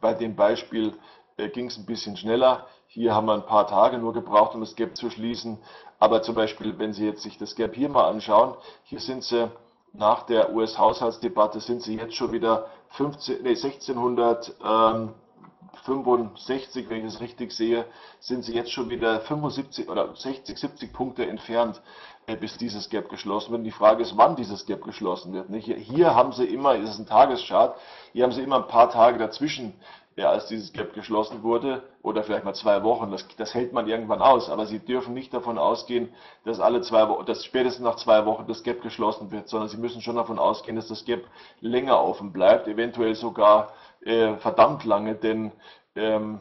bei dem Beispiel äh, ging es ein bisschen schneller. Hier haben wir ein paar Tage nur gebraucht, um das Gap zu schließen. Aber zum Beispiel, wenn Sie jetzt sich das Gap hier mal anschauen, hier sind Sie nach der US-Haushaltsdebatte sind Sie jetzt schon wieder 15, nee, 1665, wenn ich es richtig sehe, sind Sie jetzt schon wieder 75 oder 60, 70 Punkte entfernt, bis dieses Gap geschlossen wird. Und die Frage ist, wann dieses Gap geschlossen wird. Nicht? Hier haben Sie immer, das ist ein Tageschart, hier haben Sie immer ein paar Tage dazwischen ja, als dieses Gap geschlossen wurde, oder vielleicht mal zwei Wochen, das, das hält man irgendwann aus, aber Sie dürfen nicht davon ausgehen, dass alle zwei Wochen, dass spätestens nach zwei Wochen das Gap geschlossen wird, sondern Sie müssen schon davon ausgehen, dass das Gap länger offen bleibt, eventuell sogar äh, verdammt lange, denn ähm,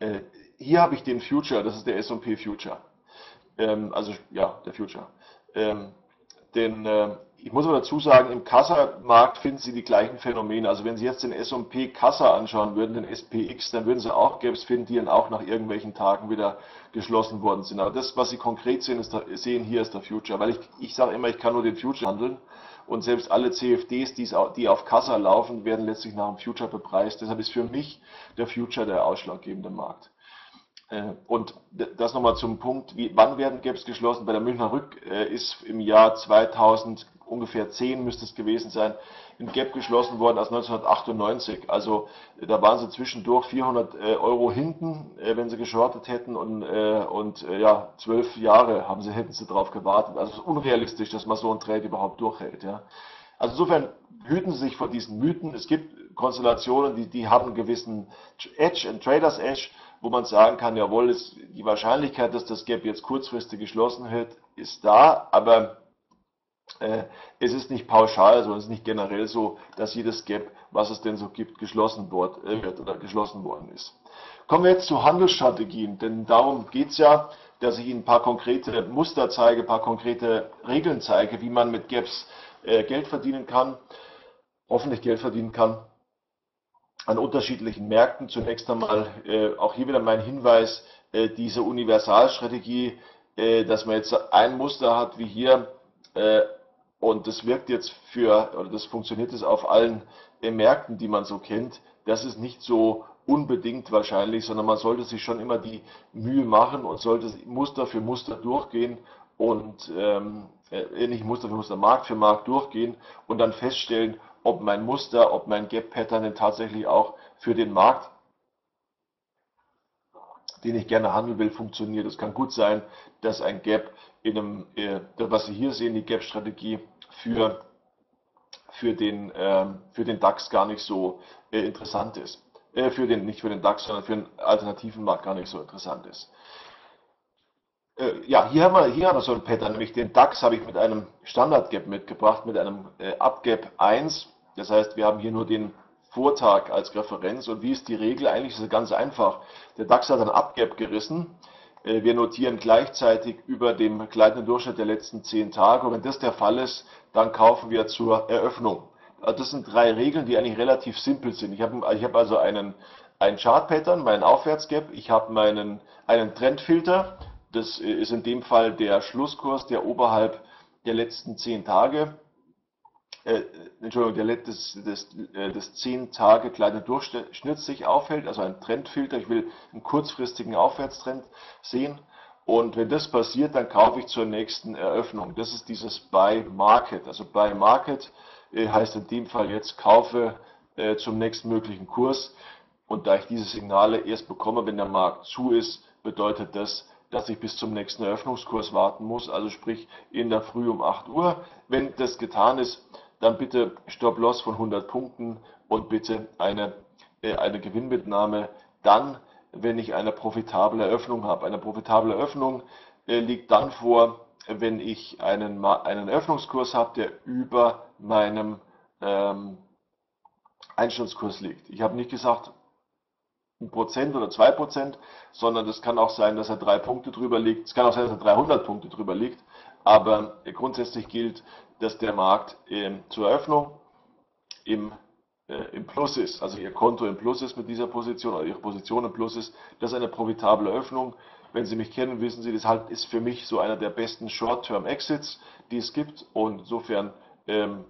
äh, hier habe ich den Future, das ist der S&P Future, ähm, also ja, der Future, ähm, den äh, ich muss aber dazu sagen, im Kassamarkt finden Sie die gleichen Phänomene. Also wenn Sie jetzt den S&P Kassa anschauen würden, den SPX, dann würden Sie auch Gaps finden, die dann auch nach irgendwelchen Tagen wieder geschlossen worden sind. Aber das, was Sie konkret sehen, ist sehen hier ist der Future. Weil ich, ich sage immer, ich kann nur den Future handeln. Und selbst alle CFDs, die auf Kassa laufen, werden letztlich nach dem Future bepreist. Deshalb ist für mich der Future der ausschlaggebende Markt. Äh, und das nochmal zum Punkt, wie, wann werden Gaps geschlossen? Bei der Münchner Rück äh, ist im Jahr 2000 ungefähr 10 müsste es gewesen sein, in Gap geschlossen worden als 1998. Also da waren sie zwischendurch 400 äh, Euro hinten, äh, wenn sie geschortet hätten und, äh, und ja, zwölf Jahre haben sie, hätten sie darauf gewartet. Also es ist unrealistisch, dass man so ein Trade überhaupt durchhält. Ja. Also insofern hüten Sie sich vor diesen Mythen. Es gibt Konstellationen, die, die haben einen gewissen Edge, ein Traders Edge, wo man sagen kann, jawohl, ist, die Wahrscheinlichkeit, dass das Gap jetzt kurzfristig geschlossen wird, ist da, aber äh, es ist nicht pauschal, sondern es ist nicht generell so, dass jedes Gap, was es denn so gibt, geschlossen äh, wird oder geschlossen worden ist. Kommen wir jetzt zu Handelsstrategien, denn darum geht es ja, dass ich Ihnen ein paar konkrete Muster zeige, ein paar konkrete Regeln zeige, wie man mit Gaps äh, Geld verdienen kann, hoffentlich Geld verdienen kann an unterschiedlichen Märkten. Zunächst einmal auch hier wieder mein Hinweis, diese Universalstrategie, dass man jetzt ein Muster hat, wie hier äh, und das wirkt jetzt für, oder das funktioniert jetzt auf allen äh, Märkten, die man so kennt. Das ist nicht so unbedingt wahrscheinlich, sondern man sollte sich schon immer die Mühe machen und sollte Muster für Muster durchgehen und ähm, äh, nicht Muster für Muster, Markt für Markt durchgehen und dann feststellen, ob mein Muster, ob mein Gap-Pattern tatsächlich auch für den Markt den ich gerne handeln will, funktioniert. Es kann gut sein, dass ein Gap in einem, äh, was Sie hier sehen, die Gap-Strategie für, für, den, äh, für den DAX gar nicht so äh, interessant ist. äh, für den, nicht für den DAX, sondern für den alternativen Markt gar nicht so interessant ist. Äh, ja, hier haben, wir, hier haben wir so ein Pattern, nämlich den DAX habe ich mit einem Standard Gap mitgebracht, mit einem äh, Upgap 1. Das heißt, wir haben hier nur den Vortag als Referenz. Und wie ist die Regel? Eigentlich ist es ganz einfach. Der DAX hat ein Upgap gerissen. Äh, wir notieren gleichzeitig über dem gleitenden Durchschnitt der letzten 10 Tage. Und wenn das der Fall ist, dann kaufen wir zur Eröffnung. Also das sind drei Regeln, die eigentlich relativ simpel sind. Ich habe hab also einen, ein Chart-Pattern, meinen Aufwärtsgap, ich habe meinen, einen Trendfilter das ist in dem Fall der Schlusskurs, der oberhalb der letzten zehn Tage, äh, Entschuldigung, der, des, des, äh, des 10 Tage kleine Durchschnitt sich aufhält, also ein Trendfilter. Ich will einen kurzfristigen Aufwärtstrend sehen. Und wenn das passiert, dann kaufe ich zur nächsten Eröffnung. Das ist dieses Buy Market. Also Buy Market äh, heißt in dem Fall jetzt kaufe äh, zum nächstmöglichen Kurs. Und da ich diese Signale erst bekomme, wenn der Markt zu ist, bedeutet das, dass ich bis zum nächsten Eröffnungskurs warten muss, also sprich in der Früh um 8 Uhr. Wenn das getan ist, dann bitte Stop-Loss von 100 Punkten und bitte eine, äh, eine Gewinnmitnahme dann, wenn ich eine profitable Eröffnung habe. Eine profitable Eröffnung äh, liegt dann vor, wenn ich einen, einen Eröffnungskurs habe, der über meinem ähm, Einstellungskurs liegt. Ich habe nicht gesagt, ein Prozent oder zwei Prozent, sondern es kann auch sein, dass er drei Punkte drüber liegt. Es kann auch sein, dass er 300 Punkte drüber liegt. Aber grundsätzlich gilt, dass der Markt äh, zur Eröffnung im, äh, im Plus ist, also Ihr Konto im Plus ist mit dieser Position oder Ihre Position im Plus ist. Das ist eine profitable Öffnung. Wenn Sie mich kennen, wissen Sie, das halt ist für mich so einer der besten Short-Term-Exits, die es gibt. Und insofern ähm,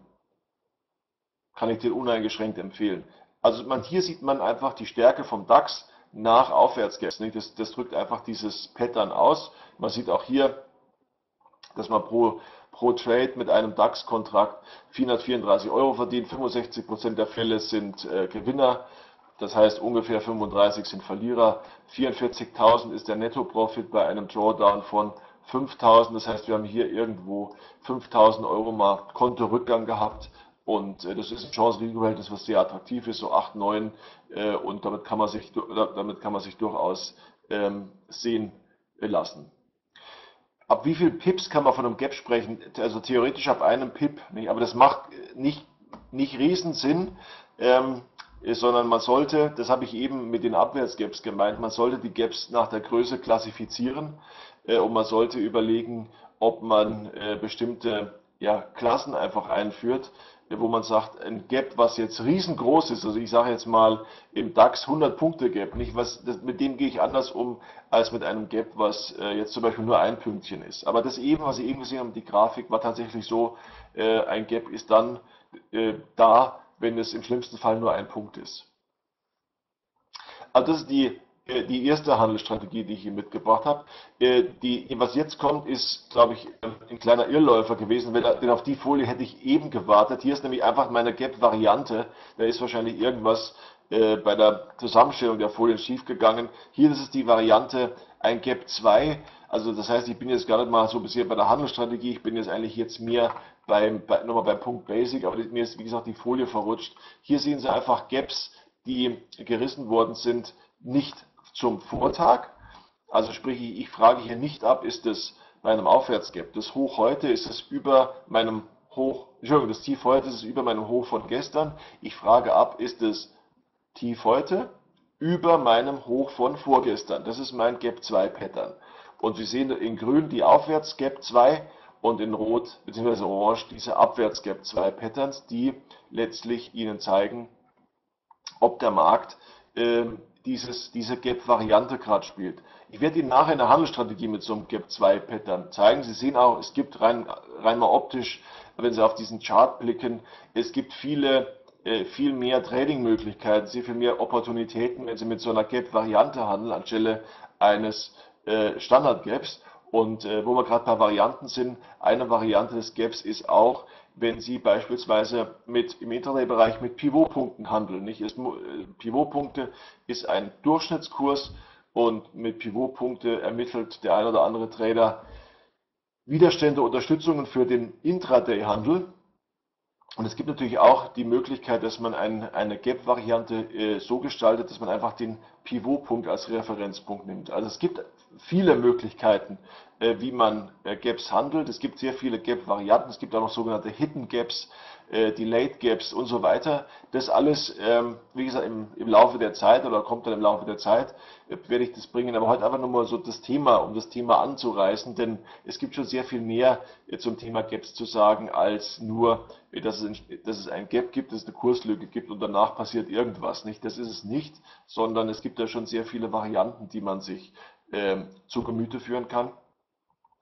kann ich den uneingeschränkt empfehlen. Also man, hier sieht man einfach die Stärke vom DAX nach Aufwärtsgaps. Das, das drückt einfach dieses Pattern aus. Man sieht auch hier, dass man pro, pro Trade mit einem DAX-Kontrakt 434 Euro verdient. 65% der Fälle sind äh, Gewinner. Das heißt, ungefähr 35 sind Verlierer. 44.000 ist der Netto-Profit bei einem Drawdown von 5.000. Das heißt, wir haben hier irgendwo 5.000 Euro mal Kontorückgang gehabt. Und äh, das ist ein Chance-Risiko-Verhältnis, was sehr attraktiv ist, so 8, 9. Äh, und damit kann man sich, damit kann man sich durchaus ähm, sehen lassen. Ab wie viel Pips kann man von einem Gap sprechen? Also theoretisch ab einem Pip, nicht? aber das macht nicht, nicht riesen Sinn, ähm, sondern man sollte, das habe ich eben mit den Abwärtsgaps gemeint, man sollte die Gaps nach der Größe klassifizieren äh, und man sollte überlegen, ob man äh, bestimmte ja, Klassen einfach einführt, wo man sagt, ein Gap, was jetzt riesengroß ist, also ich sage jetzt mal im DAX 100 Punkte Gap, nicht was, das, mit dem gehe ich anders um als mit einem Gap, was äh, jetzt zum Beispiel nur ein Pünktchen ist. Aber das eben, was Sie eben gesehen haben, die Grafik war tatsächlich so, äh, ein Gap ist dann äh, da, wenn es im schlimmsten Fall nur ein Punkt ist. Also das ist die die erste Handelsstrategie, die ich Ihnen mitgebracht habe. Äh, die, was jetzt kommt, ist, glaube ich, ein kleiner Irrläufer gewesen, denn auf die Folie hätte ich eben gewartet. Hier ist nämlich einfach meine Gap-Variante. Da ist wahrscheinlich irgendwas äh, bei der Zusammenstellung der Folien schiefgegangen. Hier ist es die Variante ein Gap 2. Also das heißt, ich bin jetzt gar nicht mal so bisher bei der Handelsstrategie, ich bin jetzt eigentlich jetzt mehr beim, bei, nochmal beim Punkt Basic, aber mir ist, wie gesagt, die Folie verrutscht. Hier sehen Sie einfach Gaps, die gerissen worden sind, nicht zum Vortag. Also sprich, ich frage hier nicht ab, ist es bei einem Aufwärtsgap. Das Hoch heute ist es über meinem Hoch, Entschuldigung, das Tief heute ist es über meinem Hoch von gestern. Ich frage ab, ist es Tief heute über meinem Hoch von vorgestern. Das ist mein Gap 2 Pattern. Und Sie sehen in grün die Aufwärts Gap 2 und in rot bzw. orange diese Abwärts Gap 2 Patterns, die letztlich Ihnen zeigen, ob der Markt äh, dieses, diese Gap-Variante gerade spielt. Ich werde Ihnen nachher eine Handelsstrategie mit so einem Gap-2-Pattern zeigen. Sie sehen auch, es gibt rein, rein mal optisch, wenn Sie auf diesen Chart blicken, es gibt viele, äh, viel mehr Trading-Möglichkeiten, sehr viel mehr Opportunitäten, wenn Sie mit so einer Gap-Variante handeln, anstelle eines äh, Standard-Gaps. Und äh, wo wir gerade bei Varianten sind, eine Variante des Gaps ist auch, wenn Sie beispielsweise mit, im Intraday-Bereich mit Pivotpunkten handeln. Nicht? Ist, äh, Pivotpunkte ist ein Durchschnittskurs und mit Pivotpunkte ermittelt der ein oder andere Trader Widerstände, Unterstützungen für den Intraday-Handel. Und es gibt natürlich auch die Möglichkeit, dass man ein, eine Gap-Variante äh, so gestaltet, dass man einfach den Pivotpunkt als Referenzpunkt nimmt. Also es gibt viele Möglichkeiten, äh, wie man äh, Gaps handelt. Es gibt sehr viele Gap-Varianten. Es gibt auch noch sogenannte Hidden Gaps, äh, Delayed Gaps und so weiter. Das alles, ähm, wie gesagt, im, im Laufe der Zeit oder kommt dann im Laufe der Zeit, äh, werde ich das bringen. Aber heute einfach nur mal so das Thema, um das Thema anzureißen, denn es gibt schon sehr viel mehr äh, zum Thema Gaps zu sagen, als nur, äh, dass es, ein, dass es ein Gap gibt, dass es eine Kurslücke gibt und danach passiert irgendwas. Nicht, das ist es nicht, sondern es gibt da schon sehr viele Varianten, die man sich ähm, zu Gemüte führen kann.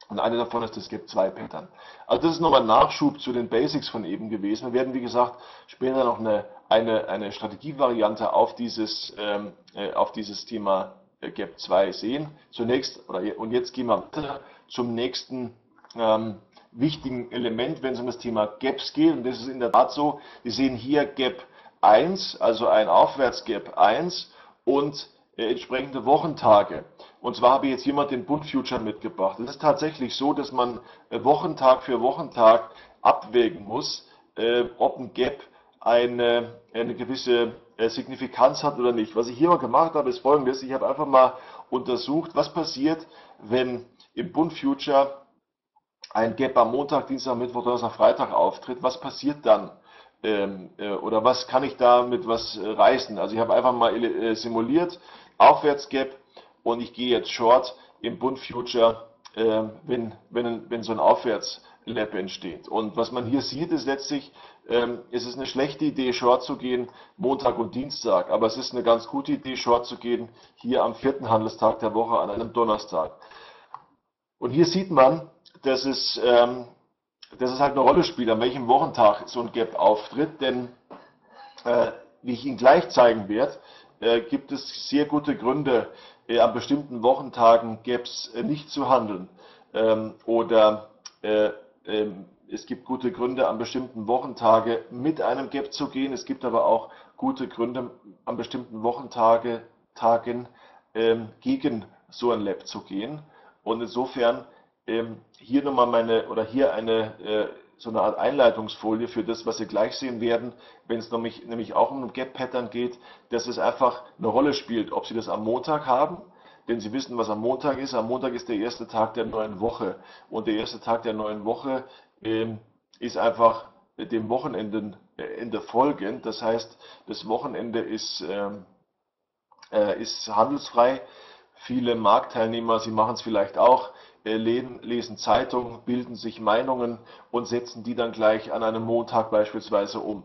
Und eine davon ist das Gap2-Pattern. Also das ist nochmal ein Nachschub zu den Basics von eben gewesen. Wir werden, wie gesagt, später noch eine, eine, eine Strategievariante auf dieses, ähm, äh, auf dieses Thema äh, Gap2 sehen. Zunächst, oder, und jetzt gehen wir weiter zum nächsten ähm, wichtigen Element, wenn es um das Thema Gaps geht. Und das ist in der Tat so, wir sehen hier Gap 1, also ein Aufwärtsgap 1 und entsprechende Wochentage. Und zwar habe ich jetzt jemand den Bund Future mitgebracht. Es ist tatsächlich so, dass man äh, Wochentag für Wochentag abwägen muss, äh, ob ein Gap eine, eine gewisse Signifikanz hat oder nicht. Was ich hier mal gemacht habe, ist folgendes. Ich habe einfach mal untersucht, was passiert, wenn im Bund Future ein Gap am Montag, Dienstag, Mittwoch, Donnerstag, Freitag auftritt. Was passiert dann? Ähm, äh, oder was kann ich da mit was äh, reißen? Also ich habe einfach mal äh, simuliert, Aufwärtsgap und ich gehe jetzt Short im Bund Future, äh, wenn, wenn, wenn so ein Aufwärtslap entsteht. Und was man hier sieht, ist letztlich, ähm, es ist eine schlechte Idee, Short zu gehen, Montag und Dienstag, aber es ist eine ganz gute Idee, Short zu gehen, hier am vierten Handelstag der Woche an einem Donnerstag. Und hier sieht man, dass es, ähm, dass es halt eine Rolle spielt, an welchem Wochentag so ein Gap auftritt, denn äh, wie ich Ihnen gleich zeigen werde, gibt es sehr gute Gründe, äh, an bestimmten Wochentagen Gaps äh, nicht zu handeln. Ähm, oder ähm, es gibt gute Gründe, an bestimmten Wochentage mit einem Gap zu gehen. Es gibt aber auch gute Gründe, an bestimmten Wochentagen ähm, gegen so ein Lab zu gehen. Und insofern hier nochmal meine, oder hier eine so eine Art Einleitungsfolie für das, was Sie gleich sehen werden, wenn es nämlich, nämlich auch um Gap-Pattern geht, dass es einfach eine Rolle spielt, ob Sie das am Montag haben, denn Sie wissen, was am Montag ist. Am Montag ist der erste Tag der neuen Woche und der erste Tag der neuen Woche ähm, ist einfach dem Wochenende Ende folgend. Das heißt, das Wochenende ist, ähm, äh, ist handelsfrei. Viele Marktteilnehmer, sie machen es vielleicht auch, äh, lesen Zeitungen, bilden sich Meinungen und setzen die dann gleich an einem Montag beispielsweise um.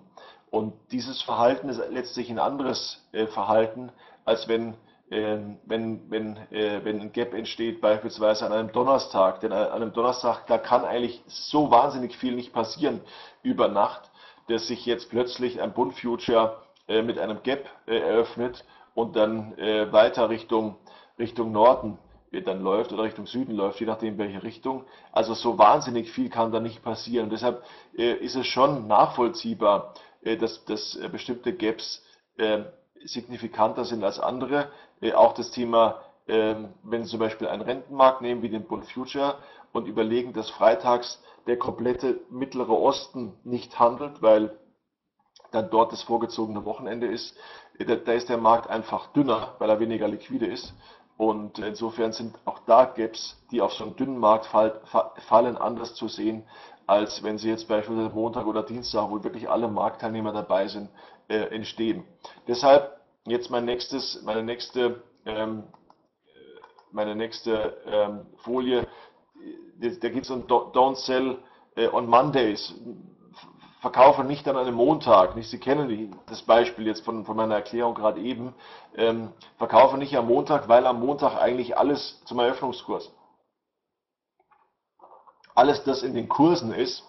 Und dieses Verhalten ist letztlich ein anderes äh, Verhalten, als wenn, ähm, wenn, wenn, äh, wenn ein Gap entsteht, beispielsweise an einem Donnerstag. Denn an einem Donnerstag, da kann eigentlich so wahnsinnig viel nicht passieren über Nacht, dass sich jetzt plötzlich ein Bund Future mit einem Gap eröffnet und dann weiter Richtung, Richtung Norden dann läuft oder Richtung Süden läuft, je nachdem welche Richtung. Also so wahnsinnig viel kann da nicht passieren. Und deshalb äh, ist es schon nachvollziehbar, äh, dass, dass äh, bestimmte Gaps äh, signifikanter sind als andere. Äh, auch das Thema, ähm, wenn Sie zum Beispiel einen Rentenmarkt nehmen wie den Bund Future und überlegen, dass freitags der komplette mittlere Osten nicht handelt, weil dann dort das vorgezogene Wochenende ist, äh, da ist der Markt einfach dünner, weil er weniger liquide ist. Und insofern sind auch da Gaps, die auf so einen dünnen Markt fallen, anders zu sehen, als wenn sie jetzt beispielsweise Montag oder Dienstag, wo wirklich alle Marktteilnehmer dabei sind, äh, entstehen. Deshalb jetzt mein nächstes, meine nächste, ähm, meine nächste ähm, Folie, da geht es um Don't Sell äh, on Mondays verkaufe nicht an einem Montag, nicht, Sie kennen das Beispiel jetzt von, von meiner Erklärung gerade eben, ähm, verkaufe nicht am Montag, weil am Montag eigentlich alles zum Eröffnungskurs, alles das in den Kursen ist,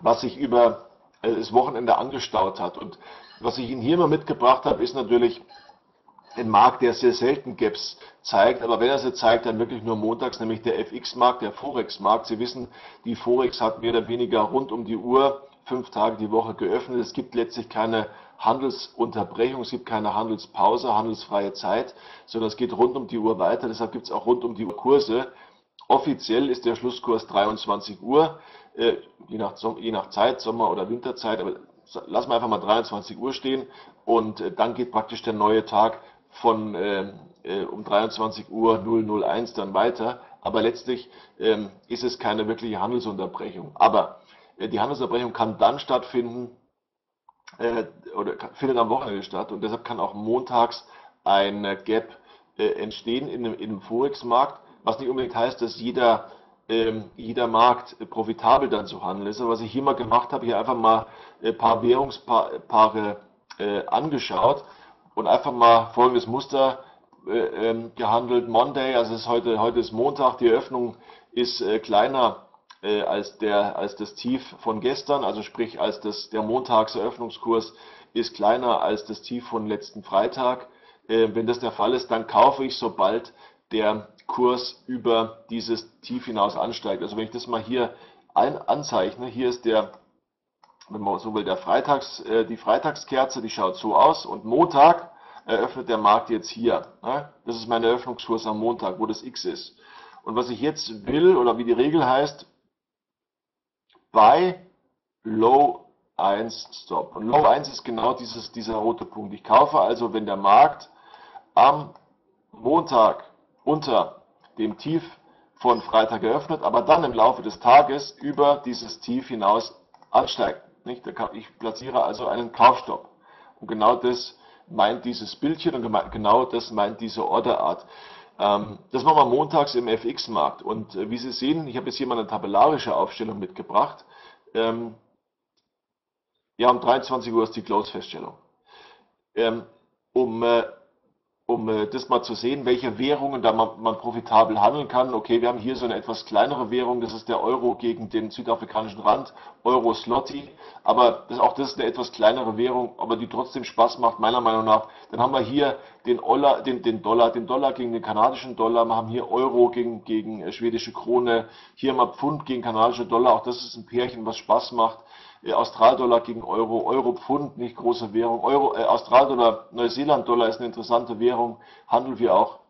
was sich über äh, das Wochenende angestaut hat. Und was ich Ihnen hier mal mitgebracht habe, ist natürlich ein Markt, der sehr selten Gaps zeigt, aber wenn er sie zeigt, dann wirklich nur montags, nämlich der FX-Markt, der Forex-Markt. Sie wissen, die Forex hat mehr oder weniger rund um die Uhr, fünf Tage die Woche geöffnet. Es gibt letztlich keine Handelsunterbrechung, es gibt keine Handelspause, handelsfreie Zeit, sondern es geht rund um die Uhr weiter. Deshalb gibt es auch rund um die Uhr Kurse. Offiziell ist der Schlusskurs 23 Uhr, äh, je, nach, je nach Zeit, Sommer- oder Winterzeit, aber lassen wir einfach mal 23 Uhr stehen und äh, dann geht praktisch der neue Tag von äh, äh um 23 Uhr 001 dann weiter. Aber letztlich ähm, ist es keine wirkliche Handelsunterbrechung. Aber äh, die Handelsunterbrechung kann dann stattfinden, äh, oder findet am Wochenende statt und deshalb kann auch montags ein Gap entstehen in einem, in einem Forex-Markt was nicht unbedingt heißt, dass jeder, ähm, jeder Markt profitabel dann zu handeln ist. Aber was ich hier mal gemacht habe, hier einfach mal ein paar Währungspaare äh, angeschaut und einfach mal folgendes Muster äh, ähm, gehandelt. Monday, also ist heute, heute ist Montag, die Eröffnung ist äh, kleiner äh, als, der, als das Tief von gestern, also sprich als das, der Montagseröffnungskurs ist kleiner als das Tief von letzten Freitag. Äh, wenn das der Fall ist, dann kaufe ich, sobald der Kurs über dieses Tief hinaus ansteigt. Also wenn ich das mal hier ein, anzeichne, hier ist der, wenn man so will, der Freitags, äh, die Freitagskerze, die schaut so aus und Montag eröffnet der Markt jetzt hier. Ne? Das ist mein Eröffnungskurs am Montag, wo das X ist. Und was ich jetzt will, oder wie die Regel heißt, bei Low 1 Stop. Und Low 1 ist genau dieses, dieser rote Punkt. Ich kaufe also, wenn der Markt am Montag unter dem Tief von Freitag eröffnet, aber dann im Laufe des Tages über dieses Tief hinaus ansteigt. Nicht? Ich platziere also einen Kaufstopp. Und genau das meint dieses Bildchen und genau das meint diese Orderart. Ähm, das machen wir montags im FX-Markt. Und äh, wie Sie sehen, ich habe jetzt hier mal eine tabellarische Aufstellung mitgebracht. Ähm, ja, um 23 Uhr ist die Close-Feststellung. Ähm, um äh, um äh, das mal zu sehen, welche Währungen da man, man, profitabel handeln kann. Okay, wir haben hier so eine etwas kleinere Währung, das ist der Euro gegen den südafrikanischen Rand, Euro Slotty, aber das, auch das ist eine etwas kleinere Währung, aber die trotzdem Spaß macht, meiner Meinung nach. Dann haben wir hier den, Ola, den, den Dollar, den Dollar gegen den kanadischen Dollar, wir haben hier Euro gegen, gegen äh, schwedische Krone, hier haben wir Pfund gegen kanadische Dollar, auch das ist ein Pärchen, was Spaß macht. Äh, Australdollar gegen Euro, Euro-Pfund, nicht große Währung, Euro, äh, Australdollar, Neuseeland-Dollar ist eine interessante Währung, handeln wir auch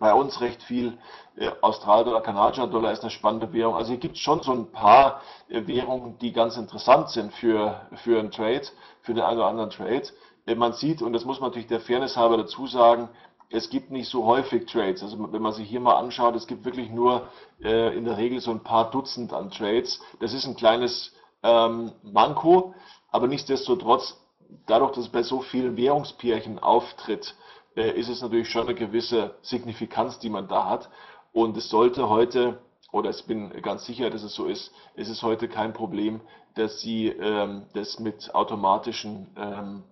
bei uns recht viel. Äh, Australdollar, kanadischer Dollar ist eine spannende Währung. Also hier gibt es schon so ein paar äh, Währungen, die ganz interessant sind für, für einen Trade, für den einen oder anderen Trade. Äh, man sieht, und das muss man natürlich der Fairness halber dazu sagen, es gibt nicht so häufig Trades. Also wenn man sich hier mal anschaut, es gibt wirklich nur äh, in der Regel so ein paar Dutzend an Trades. Das ist ein kleines ähm, Manko, aber nichtsdestotrotz, dadurch, dass es bei so vielen Währungspärchen auftritt, äh, ist es natürlich schon eine gewisse Signifikanz, die man da hat. Und es sollte heute, oder ich bin ganz sicher, dass es so ist, ist heute kein Problem, dass Sie ähm, das mit automatischen, ähm,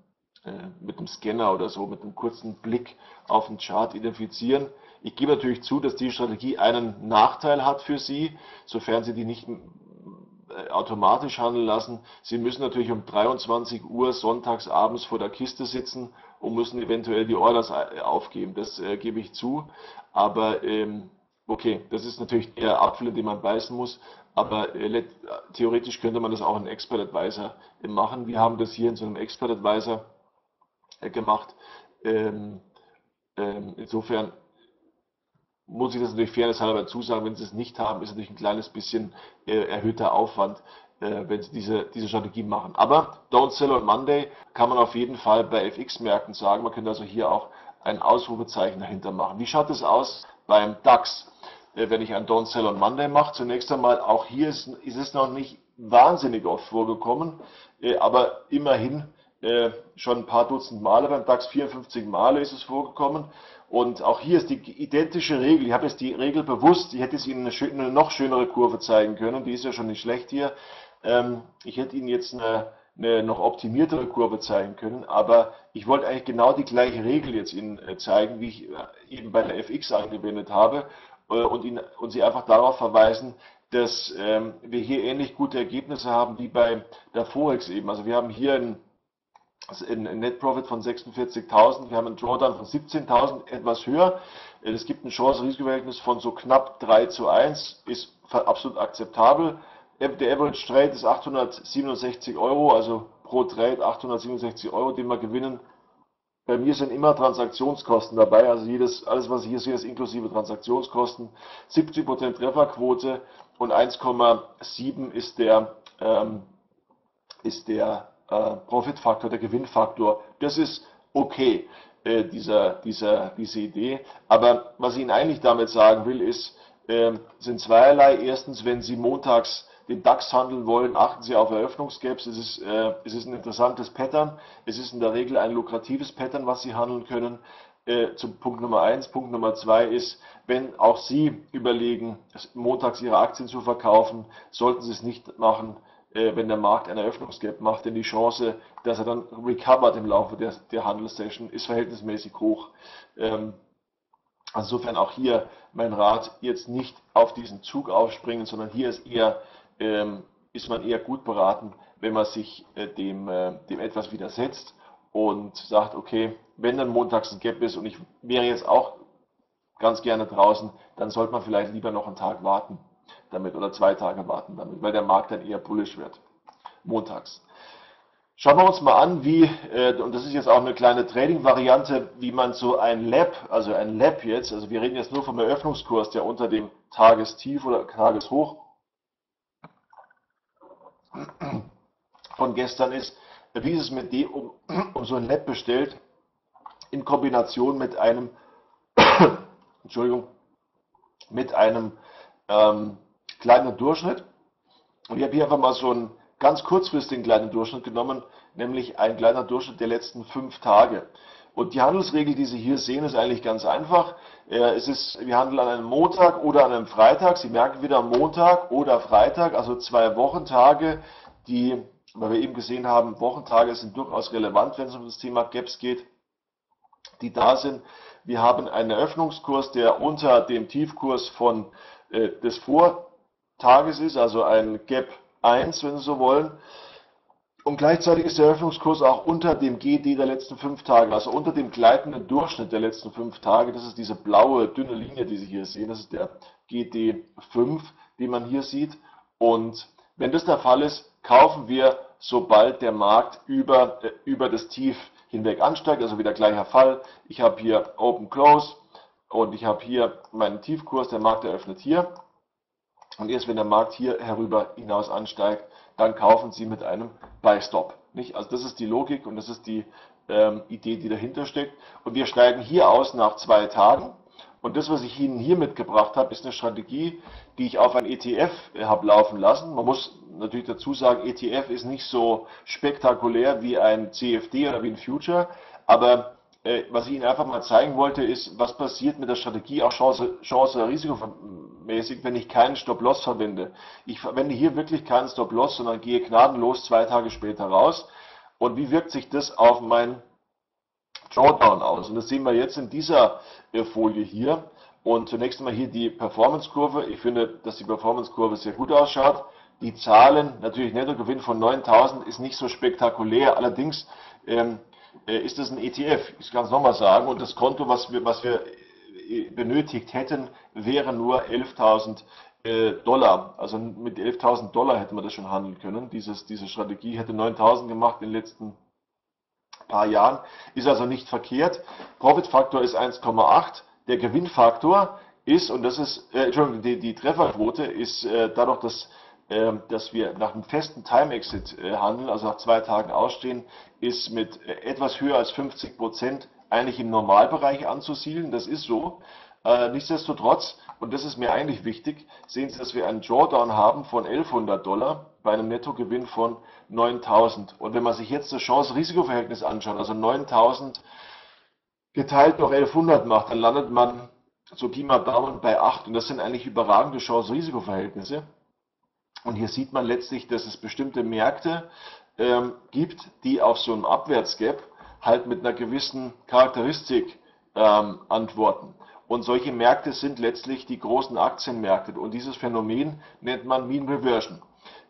äh, mit einem Scanner oder so, mit einem kurzen Blick auf den Chart identifizieren. Ich gebe natürlich zu, dass die Strategie einen Nachteil hat für Sie, sofern Sie die nicht automatisch handeln lassen. Sie müssen natürlich um 23 Uhr sonntags abends vor der Kiste sitzen und müssen eventuell die Orders äh, aufgeben. Das äh, gebe ich zu. Aber ähm, okay, das ist natürlich der Apfel, den man beißen muss. Aber äh, theoretisch könnte man das auch in Expert Advisor äh, machen. Wir haben das hier in so einem Expert Advisor äh, gemacht. Ähm, ähm, insofern muss ich das natürlich fairnesshalber zusagen, wenn Sie es nicht haben, ist natürlich ein kleines bisschen äh, erhöhter Aufwand, äh, wenn Sie diese, diese Strategie machen. Aber Don't Sell on Monday kann man auf jeden Fall bei FX-Märkten sagen. Man könnte also hier auch ein Ausrufezeichen dahinter machen. Wie schaut es aus beim DAX, äh, wenn ich ein Don't Sell on Monday mache? Zunächst einmal, auch hier ist, ist es noch nicht wahnsinnig oft vorgekommen, äh, aber immerhin äh, schon ein paar Dutzend Male. Beim DAX 54 Male ist es vorgekommen. Und auch hier ist die identische Regel. Ich habe jetzt die Regel bewusst, ich hätte es Ihnen eine, schön, eine, noch schönere Kurve zeigen können, die ist ja schon nicht schlecht hier. Ähm, ich hätte Ihnen jetzt eine, eine, noch optimiertere Kurve zeigen können, aber ich wollte eigentlich genau die gleiche Regel jetzt Ihnen äh, zeigen, wie ich äh, eben bei der FX angewendet habe äh, und, Ihnen, und Sie einfach darauf verweisen, dass ähm, wir hier ähnlich gute Ergebnisse haben wie bei der Forex eben. Also wir haben hier ein also ein Net Profit von 46.000, wir haben einen Drawdown von 17.000, etwas höher. Es gibt ein Chance-Risiko-Verhältnis von so knapp 3 zu 1, ist absolut akzeptabel. Der Average Trade ist 867 Euro, also pro Trade 867 Euro, den wir gewinnen. bei mir sind immer Transaktionskosten dabei, also jedes, alles was ich hier sehe, ist inklusive Transaktionskosten. 70% Trefferquote und 1,7 ist der, ähm, ist der äh, Profitfaktor, der Gewinnfaktor. Das ist okay, äh, dieser, dieser, diese Idee. Aber was ich Ihnen eigentlich damit sagen will, ist, äh, sind zweierlei. Erstens, wenn Sie montags den DAX handeln wollen, achten Sie auf Eröffnungsgaps. Es ist, äh, es ist ein interessantes Pattern. Es ist in der Regel ein lukratives Pattern, was Sie handeln können. Äh, zum Punkt Nummer eins. Punkt Nummer zwei ist, wenn auch Sie überlegen, montags Ihre Aktien zu verkaufen, sollten Sie es nicht machen, äh, wenn der Markt ein Eröffnungsgap macht, denn die Chance, dass er dann recovert im Laufe der, der Handelssession, ist verhältnismäßig hoch. Ähm, insofern auch hier mein Rat, jetzt nicht auf diesen Zug aufspringen, sondern hier ist eher ähm, ist man eher gut beraten, wenn man sich äh, dem, äh, dem etwas widersetzt und sagt, okay, wenn dann montags ein Gap ist und ich wäre jetzt auch ganz gerne draußen, dann sollte man vielleicht lieber noch einen Tag warten damit oder zwei Tage warten damit, weil der Markt dann eher bullish wird. Montags. Schauen wir uns mal an, wie, äh, und das ist jetzt auch eine kleine Trading-Variante, wie man so ein Lab, also ein Lab jetzt, also wir reden jetzt nur vom Eröffnungskurs, der unter dem Tagestief oder Tageshoch von gestern ist, wie es mit dem um, um so ein Lab bestellt, in Kombination mit einem, Entschuldigung, mit einem ähm, kleinen Durchschnitt. Und ich habe hier einfach mal so einen ganz kurzfristigen kleinen Durchschnitt genommen, nämlich ein kleiner Durchschnitt der letzten fünf Tage. Und die Handelsregel, die Sie hier sehen, ist eigentlich ganz einfach. Äh, es ist, wir handeln an einem Montag oder an einem Freitag. Sie merken wieder Montag oder Freitag, also zwei Wochentage, die, weil wir eben gesehen haben, Wochentage sind durchaus relevant, wenn es um das Thema Gaps geht, die da sind. Wir haben einen Eröffnungskurs, der unter dem Tiefkurs von äh, des Vortages ist, also ein Gap 1, wenn Sie so wollen. Und gleichzeitig ist der Eröffnungskurs auch unter dem GD der letzten fünf Tage, also unter dem gleitenden Durchschnitt der letzten fünf Tage. Das ist diese blaue, dünne Linie, die Sie hier sehen. Das ist der GD5, den man hier sieht. Und wenn das der Fall ist, kaufen wir, sobald der Markt über, äh, über das Tief hinweg ansteigt, also wieder gleicher Fall. Ich habe hier Open Close und ich habe hier meinen Tiefkurs, der Markt eröffnet hier. Und erst wenn der Markt hier herüber hinaus ansteigt, dann kaufen Sie mit einem Buy Stop. Also das ist die Logik und das ist die ähm, Idee, die dahinter steckt. Und wir steigen hier aus nach zwei Tagen. Und das, was ich Ihnen hier mitgebracht habe, ist eine Strategie, die ich auf ein ETF äh, habe laufen lassen. Man muss natürlich dazu sagen, ETF ist nicht so spektakulär wie ein CFD oder wie ein Future, aber äh, was ich Ihnen einfach mal zeigen wollte, ist, was passiert mit der Strategie, auch Chance, Chance risikomäßig, wenn ich keinen Stop-Loss verwende. Ich verwende hier wirklich keinen Stop-Loss, sondern gehe gnadenlos zwei Tage später raus. Und wie wirkt sich das auf mein Drawdown aus? Und das sehen wir jetzt in dieser äh, Folie hier. Und zunächst einmal hier die Performance-Kurve. Ich finde, dass die Performance-Kurve sehr gut ausschaut. Die Zahlen, natürlich Nettogewinn von 9000 ist nicht so spektakulär. Allerdings ähm, äh, ist es ein ETF. Ich kann es nochmal sagen. Und das Konto, was wir, was wir äh, benötigt hätten, wäre nur 11.000 äh, Dollar. Also mit 11.000 Dollar hätte man das schon handeln können. Dieses, diese Strategie hätte 9.000 gemacht in den letzten paar Jahren. Ist also nicht verkehrt. Profitfaktor ist 1,8. Der Gewinnfaktor ist, und das ist, äh, Entschuldigung, die, die Trefferquote ist äh, dadurch, dass dass wir nach einem festen Time-Exit äh, handeln, also nach zwei Tagen ausstehen, ist mit äh, etwas höher als 50 Prozent eigentlich im Normalbereich anzusiedeln. Das ist so. Äh, nichtsdestotrotz, und das ist mir eigentlich wichtig, sehen Sie, dass wir einen Drawdown haben von 1100 Dollar bei einem Nettogewinn von 9000. Und wenn man sich jetzt das Chance-Risiko-Verhältnis anschaut, also 9000 geteilt durch 1100 macht, dann landet man so Pi mal Daumen bei 8. Und das sind eigentlich überragende Chance-Risiko-Verhältnisse. Und hier sieht man letztlich, dass es bestimmte Märkte ähm, gibt, die auf so einem Abwärtsgap halt mit einer gewissen Charakteristik ähm, antworten. Und solche Märkte sind letztlich die großen Aktienmärkte. Und dieses Phänomen nennt man Mean Reversion.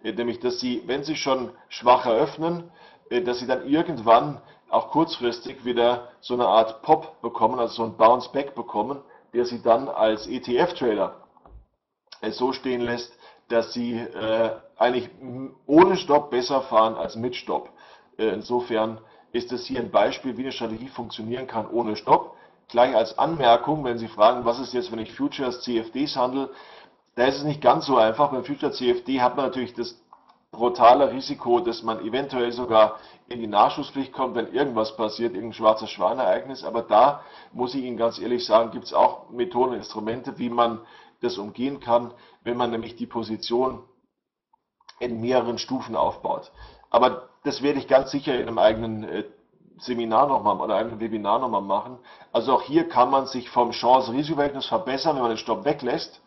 Äh, nämlich, dass sie, wenn sie schon schwach eröffnen, äh, dass sie dann irgendwann auch kurzfristig wieder so eine Art Pop bekommen, also so ein Bounce Back bekommen, der sie dann als ETF-Trader äh, so stehen lässt, dass sie äh, eigentlich ohne Stopp besser fahren als mit Stopp. Äh, insofern ist das hier ein Beispiel, wie eine Strategie funktionieren kann ohne Stopp. Gleich als Anmerkung, wenn Sie fragen, was ist jetzt, wenn ich Futures CFDs handle, da ist es nicht ganz so einfach. Beim Future CFD hat man natürlich das brutale Risiko, dass man eventuell sogar in die Nachschusspflicht kommt, wenn irgendwas passiert, irgendein schwarzes Schwanereignis. Aber da muss ich Ihnen ganz ehrlich sagen, gibt es auch Methoden und Instrumente, wie man das umgehen kann, wenn man nämlich die Position in mehreren Stufen aufbaut. Aber das werde ich ganz sicher in einem eigenen äh, Seminar nochmal oder einem Webinar nochmal machen. Also auch hier kann man sich vom Chance-Risiko-Verhältnis verbessern, wenn man den Stopp weglässt.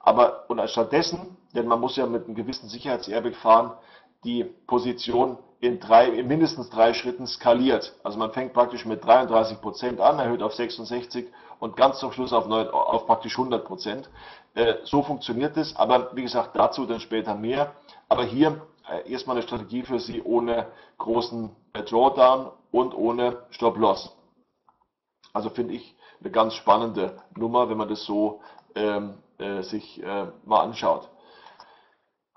Aber und stattdessen, denn man muss ja mit einem gewissen Sicherheitsairbag fahren, die Position in, drei, in mindestens drei Schritten skaliert. Also man fängt praktisch mit 33 Prozent an, erhöht auf 66 und ganz zum Schluss auf, 9, auf praktisch 100 Prozent. Äh, so funktioniert es, aber wie gesagt, dazu dann später mehr. Aber hier äh, erstmal eine Strategie für Sie ohne großen äh, Drawdown und ohne Stop-Loss. Also finde ich eine ganz spannende Nummer, wenn man das so ähm, äh, sich äh, mal anschaut.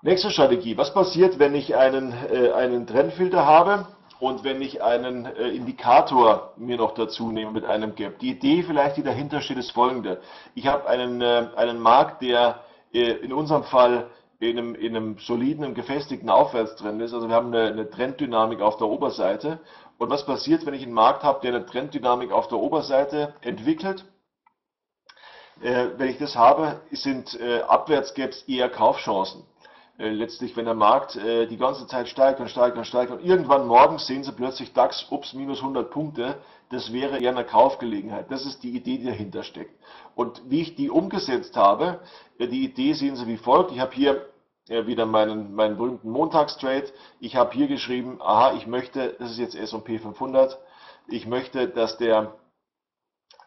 Nächste Strategie. Was passiert, wenn ich einen, äh, einen Trendfilter habe und wenn ich einen äh, Indikator mir noch dazu nehme mit einem Gap? Die Idee vielleicht, die dahinter steht, ist folgende. Ich habe einen, äh, einen Markt, der äh, in unserem Fall in einem, in einem soliden, gefestigten Aufwärtstrend ist. Also wir haben eine, eine Trenddynamik auf der Oberseite. Und was passiert, wenn ich einen Markt habe, der eine Trenddynamik auf der Oberseite entwickelt? Äh, wenn ich das habe, sind äh, Abwärtsgaps eher Kaufchancen. Äh, letztlich, wenn der Markt äh, die ganze Zeit steigt und steigt und steigt und irgendwann morgens sehen Sie plötzlich DAX, ups, minus 100 Punkte, das wäre eher eine Kaufgelegenheit. Das ist die Idee, die dahinter steckt. Und wie ich die umgesetzt habe, äh, die Idee sehen Sie wie folgt. Ich habe hier äh, wieder meinen, meinen berühmten Montagstrade. Ich habe hier geschrieben, aha, ich möchte, das ist jetzt S&P 500, ich möchte, dass der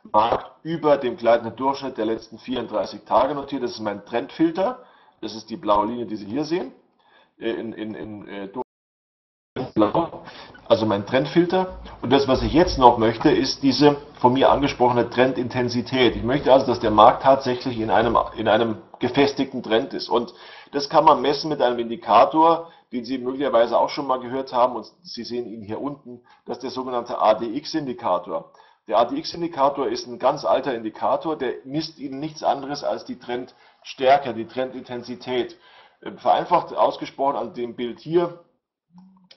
Markt über dem gleitenden Durchschnitt der letzten 34 Tage notiert. Das ist mein Trendfilter. Das ist die blaue Linie, die Sie hier sehen. Äh, in, in, in, äh, blau. Also mein Trendfilter. Und das, was ich jetzt noch möchte, ist diese von mir angesprochene Trendintensität. Ich möchte also, dass der Markt tatsächlich in einem, in einem gefestigten Trend ist. Und das kann man messen mit einem Indikator, den Sie möglicherweise auch schon mal gehört haben. Und Sie sehen ihn hier unten. Das ist der sogenannte ADX-Indikator. Der ADX-Indikator ist ein ganz alter Indikator, der misst Ihnen nichts anderes als die Trendstärke, die Trendintensität. Äh, vereinfacht ausgesprochen an dem Bild hier,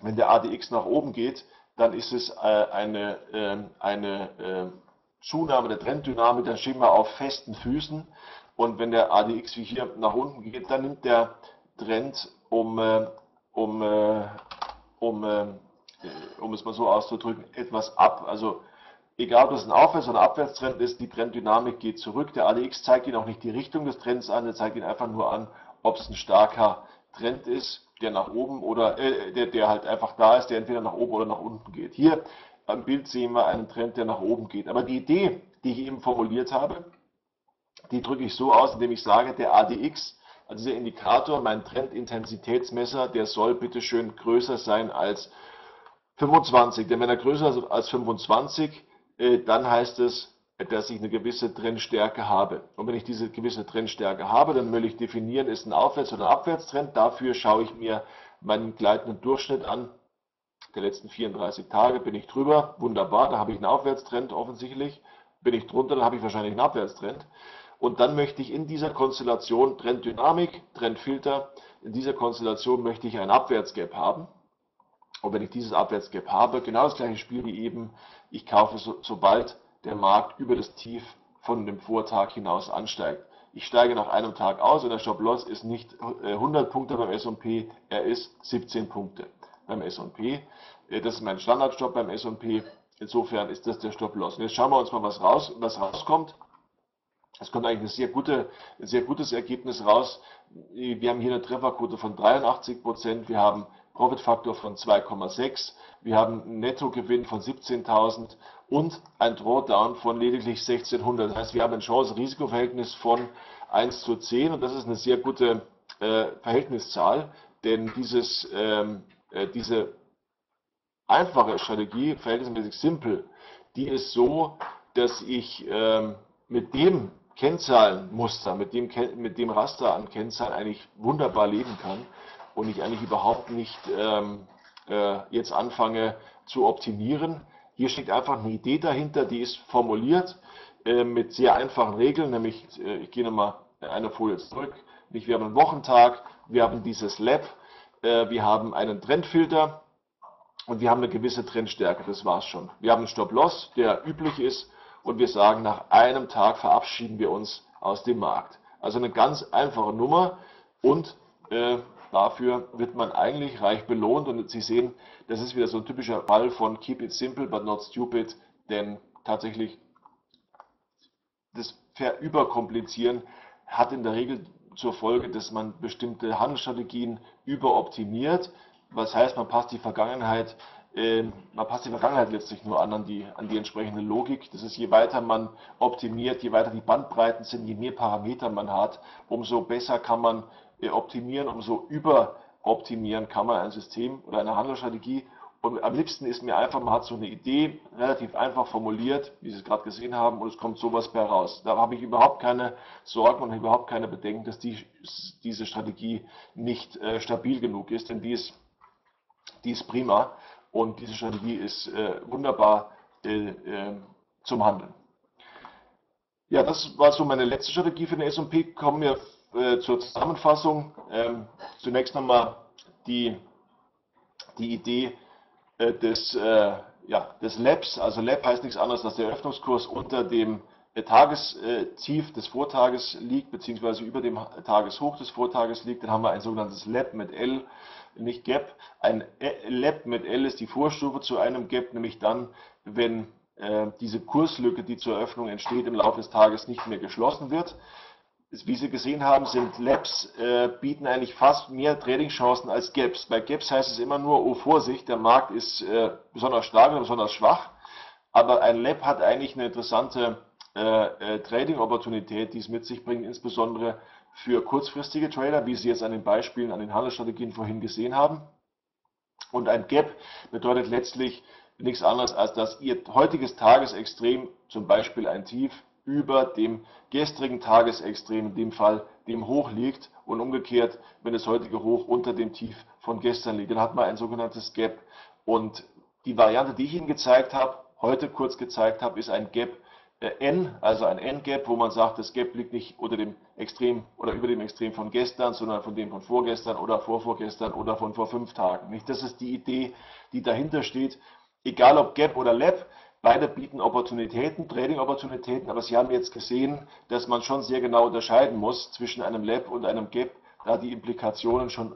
wenn der ADX nach oben geht, dann ist es äh, eine, ähm, eine äh, Zunahme der Trenddynamik, dann stehen wir auf festen Füßen. Und wenn der ADX wie hier nach unten geht, dann nimmt der Trend um, um, um, um es mal so auszudrücken, etwas ab. Also egal ob das ein Aufwärts- oder Abwärtstrend ist, die Trenddynamik geht zurück. Der ADX zeigt Ihnen auch nicht die Richtung des Trends an, er zeigt Ihnen einfach nur an, ob es ein starker Trend ist, der nach oben oder äh, der, der halt einfach da ist, der entweder nach oben oder nach unten geht. Hier am Bild sehen wir einen Trend, der nach oben geht. Aber die Idee, die ich eben formuliert habe, die drücke ich so aus, indem ich sage, der ADX, also dieser Indikator, mein Trendintensitätsmesser, der soll bitte schön größer sein als 25. Denn wenn er größer ist als 25, äh, dann heißt es, dass ich eine gewisse Trendstärke habe. Und wenn ich diese gewisse Trendstärke habe, dann will ich definieren, ist ein Aufwärts- oder Abwärtstrend. Dafür schaue ich mir meinen gleitenden Durchschnitt an. Der letzten 34 Tage bin ich drüber, wunderbar, da habe ich einen Aufwärtstrend offensichtlich. Bin ich drunter, dann habe ich wahrscheinlich einen Abwärtstrend. Und dann möchte ich in dieser Konstellation Trenddynamik, Trendfilter, in dieser Konstellation möchte ich ein Abwärtsgap haben. Und wenn ich dieses Abwärtsgap habe, genau das gleiche Spiel wie eben, ich kaufe so, sobald der Markt über das Tief von dem Vortag hinaus ansteigt. Ich steige nach einem Tag aus und der Stop-Loss ist nicht 100 äh, Punkte beim S&P, er ist 17 Punkte beim S&P. Äh, das ist mein Standardstop beim S&P. Insofern ist das der Stop-Loss. Jetzt schauen wir uns mal, was, raus, was rauskommt. Es kommt eigentlich ein sehr, gute, ein sehr gutes Ergebnis raus. Wir haben hier eine Trefferquote von 83 Prozent. Wir haben Profitfaktor von 2,6. Wir haben einen Nettogewinn von 17.000 und ein Drawdown von lediglich 1600. Das heißt, wir haben ein Chance-Risiko-Verhältnis von 1 zu 10 und das ist eine sehr gute äh, Verhältniszahl, denn dieses, ähm, äh, diese einfache Strategie, verhältnismäßig simpel, die ist so, dass ich ähm, mit dem Kennzahlenmuster, mit dem, mit dem Raster an Kennzahlen eigentlich wunderbar leben kann und ich eigentlich überhaupt nicht ähm, äh, jetzt anfange zu optimieren. Hier steckt einfach eine Idee dahinter, die ist formuliert äh, mit sehr einfachen Regeln, nämlich, äh, ich gehe nochmal eine Folie zurück, nicht, wir haben einen Wochentag, wir haben dieses Lab, äh, wir haben einen Trendfilter und wir haben eine gewisse Trendstärke, das war's schon. Wir haben einen Stop-Loss, der üblich ist und wir sagen, nach einem Tag verabschieden wir uns aus dem Markt. Also eine ganz einfache Nummer und äh, dafür wird man eigentlich reich belohnt und Sie sehen, das ist wieder so ein typischer Fall von Keep it simple but not stupid, denn tatsächlich das Verüberkomplizieren hat in der Regel zur Folge, dass man bestimmte Handelsstrategien überoptimiert. Was heißt, man passt die Vergangenheit, äh, man passt die Vergangenheit letztlich nur an, an die, an die entsprechende Logik. Das ist, je weiter man optimiert, je weiter die Bandbreiten sind, je mehr Parameter man hat, umso besser kann man optimieren, umso überoptimieren kann man ein System oder eine Handelsstrategie und am liebsten ist mir einfach, man hat so eine Idee, relativ einfach formuliert, wie Sie es gerade gesehen haben, und es kommt sowas bei raus. Da habe ich überhaupt keine Sorgen und überhaupt keine Bedenken, dass die, diese Strategie nicht äh, stabil genug ist, denn die ist, die ist prima und diese Strategie ist äh, wunderbar äh, ähm, zum Handeln. Ja, das war so meine letzte Strategie für den S&P. Kommen wir äh, zur Zusammenfassung. Ähm, zunächst nochmal die, die Idee, äh, des, äh, ja, des Labs, also Lab heißt nichts anderes, dass der Eröffnungskurs unter dem äh, Tagestief des Vortages liegt, beziehungsweise über dem Tageshoch des Vortages liegt, dann haben wir ein sogenanntes Lab mit L, nicht Gap. Ein Lab mit L ist die Vorstufe zu einem Gap, nämlich dann, wenn äh, diese Kurslücke, die zur Eröffnung entsteht, im Laufe des Tages nicht mehr geschlossen wird wie Sie gesehen haben, sind Labs äh, bieten eigentlich fast mehr Trading-Chancen als Gaps. Bei Gaps heißt es immer nur, oh Vorsicht, der Markt ist äh, besonders stark oder besonders schwach. Aber ein Lab hat eigentlich eine interessante äh, äh, Trading-Opportunität, die es mit sich bringt, insbesondere für kurzfristige Trader, wie Sie jetzt an den Beispielen, an den Handelsstrategien vorhin gesehen haben. Und ein Gap bedeutet letztlich nichts anderes, als dass Ihr heutiges Tagesextrem, zum Beispiel ein Tief, über dem gestrigen Tagesextrem, in dem Fall dem Hoch liegt und umgekehrt, wenn das heutige Hoch unter dem Tief von gestern liegt. Dann hat man ein sogenanntes Gap. Und die Variante, die ich Ihnen gezeigt habe, heute kurz gezeigt habe, ist ein Gap äh, N, also ein N-Gap, wo man sagt, das Gap liegt nicht unter dem Extrem oder über dem Extrem von gestern, sondern von dem von vorgestern oder vorvorgestern oder von vor fünf Tagen. Das ist die Idee, die dahinter steht. Egal ob Gap oder Lab, Beide bieten Opportunitäten, Trading-Opportunitäten, aber Sie haben jetzt gesehen, dass man schon sehr genau unterscheiden muss zwischen einem Lab und einem Gap, da die Implikationen schon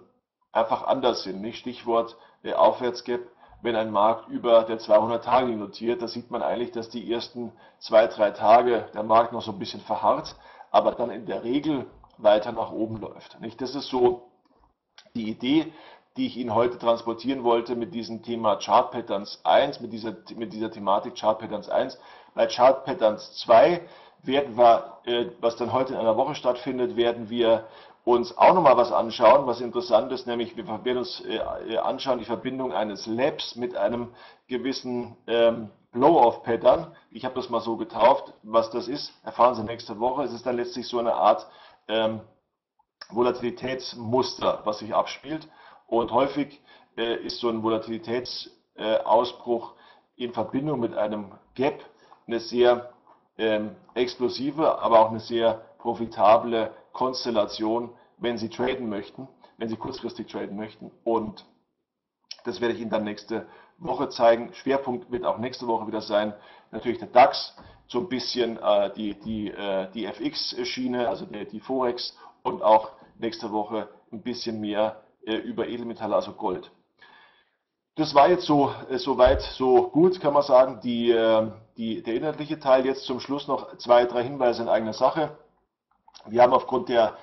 einfach anders sind. Nicht? Stichwort äh, Aufwärtsgap, wenn ein Markt über der 200-Tage notiert, da sieht man eigentlich, dass die ersten zwei, drei Tage der Markt noch so ein bisschen verharrt, aber dann in der Regel weiter nach oben läuft. Nicht? Das ist so die Idee, die ich Ihnen heute transportieren wollte mit diesem Thema Chart Patterns 1, mit dieser, mit dieser Thematik Chart Patterns 1. Bei Chart Patterns 2 werden wir, äh, was dann heute in einer Woche stattfindet, werden wir uns auch nochmal was anschauen, was interessant ist, nämlich wir werden uns äh, anschauen die Verbindung eines Labs mit einem gewissen ähm, Blow-off-Pattern. Ich habe das mal so getauft. Was das ist, erfahren Sie nächste Woche. Es ist dann letztlich so eine Art ähm, Volatilitätsmuster, was sich abspielt. Und häufig äh, ist so ein Volatilitätsausbruch in Verbindung mit einem Gap eine sehr ähm, explosive, aber auch eine sehr profitable Konstellation, wenn Sie traden möchten, wenn Sie kurzfristig traden möchten. Und das werde ich Ihnen dann nächste Woche zeigen. Schwerpunkt wird auch nächste Woche wieder sein, natürlich der DAX, so ein bisschen äh, die, die, äh, die FX-Schiene, also die, die Forex und auch nächste Woche ein bisschen mehr äh, über Edelmetalle, also Gold. Das war jetzt so, äh, so weit, so gut, kann man sagen, die, äh, die, der inhaltliche Teil. Jetzt zum Schluss noch zwei, drei Hinweise in eigener Sache. Wir haben aufgrund der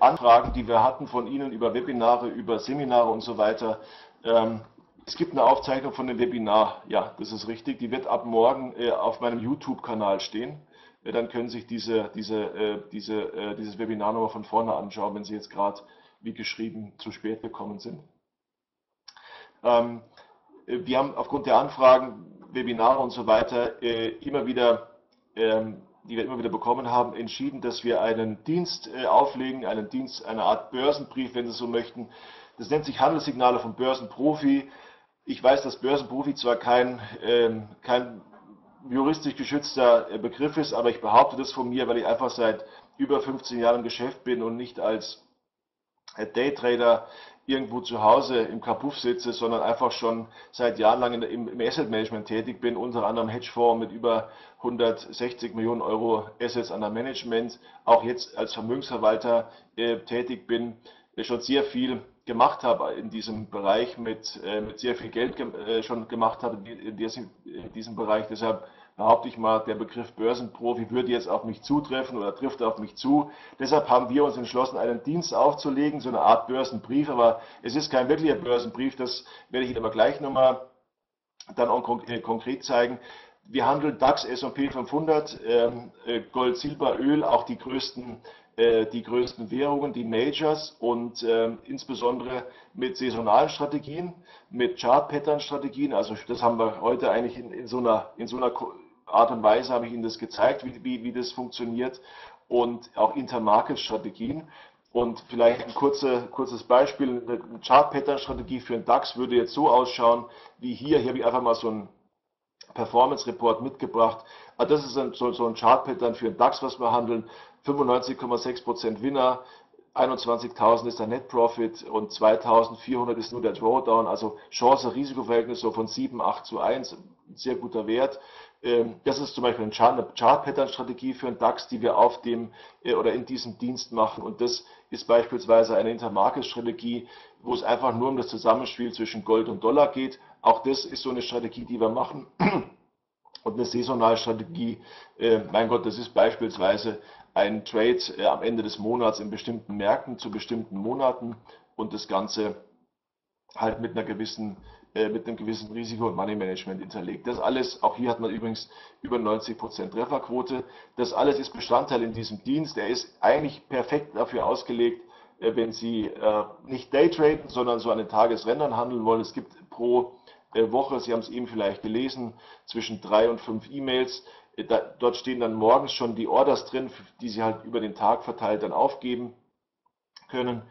Anfragen, die wir hatten von Ihnen über Webinare, über Seminare und so weiter, ähm, es gibt eine Aufzeichnung von dem Webinar, ja, das ist richtig, die wird ab morgen auf meinem YouTube-Kanal stehen. Dann können Sie sich diese, diese, diese, dieses Webinar nochmal von vorne anschauen, wenn Sie jetzt gerade wie geschrieben, zu spät gekommen sind. Ähm, wir haben aufgrund der Anfragen, Webinare und so weiter äh, immer wieder, ähm, die wir immer wieder bekommen haben, entschieden, dass wir einen Dienst äh, auflegen, einen Dienst, eine Art Börsenbrief, wenn Sie so möchten. Das nennt sich Handelssignale vom Börsenprofi. ich weiß, dass Börsenprofi zwar kein, ähm, kein juristisch geschützter äh, Begriff ist, aber ich behaupte das von mir, weil ich einfach seit über 15 Jahren im Geschäft bin und nicht als Daytrader irgendwo zu Hause im Kapuff sitze, sondern einfach schon seit Jahren lang im, im, Asset Management tätig bin, unter anderem Hedgefonds mit über 160 Millionen Euro Assets under Management, auch jetzt als Vermögensverwalter äh, tätig bin, äh, schon sehr viel gemacht habe in diesem Bereich, mit, äh, mit sehr viel Geld ge äh, schon gemacht habe in diesem, in diesem Bereich. Deshalb behaupte ich mal, der Begriff Börsenprofi würde jetzt auf mich zutreffen oder trifft auf mich zu. Deshalb haben wir uns entschlossen, einen Dienst aufzulegen, so eine Art Börsenbrief, aber es ist kein wirklicher Börsenbrief, das werde ich Ihnen aber gleich nochmal dann auch äh, konkret zeigen. Wir handeln DAX, S&P 500, ähm, äh, Gold, Silber, Öl, auch die größten äh, die größten Währungen, die Majors und äh, insbesondere mit saisonalen Strategien, mit Chart-Pattern-Strategien. Also das haben wir heute eigentlich in, in, so einer, in so einer Art und Weise habe ich Ihnen das gezeigt, wie, wie, wie das funktioniert und auch Intermarket-Strategien. Und vielleicht ein kurze, kurzes Beispiel, eine Chart-Pattern-Strategie für einen DAX würde jetzt so ausschauen, wie hier. Hier habe ich einfach mal so einen Performance-Report mitgebracht. Ah, das ist ein, so, so ein Chart-Pattern für einen DAX, was wir handeln. 95,6% Winner, 21.000 ist der Net Profit und 2.400 ist nur der Drawdown, also Chance-Risiko-Verhältnis so von 7, 8 zu 1, sehr guter Wert. Ähm, das ist zum Beispiel eine Chart-Pattern-Strategie für einen DAX, die wir auf dem äh, oder in diesem Dienst machen. Und das ist beispielsweise eine Intermarket-Strategie, wo es einfach nur um das Zusammenspiel zwischen Gold und Dollar geht. Auch das ist so eine Strategie, die wir machen. Und eine saisonale Strategie, äh, mein Gott, das ist beispielsweise ein Trade äh, am Ende des Monats in bestimmten Märkten zu bestimmten Monaten und das Ganze halt mit einer gewissen äh, mit einem gewissen Risiko- und Money-Management hinterlegt. Das alles, auch hier hat man übrigens über 90% Trefferquote. Das alles ist Bestandteil in diesem Dienst. Er ist eigentlich perfekt dafür ausgelegt, äh, wenn Sie äh, nicht Daytraden, sondern so an den Tagesrändern handeln wollen. Es gibt pro Woche, Sie haben es eben vielleicht gelesen, zwischen drei und fünf E-Mails. Dort stehen dann morgens schon die Orders drin, die Sie halt über den Tag verteilt dann aufgeben können.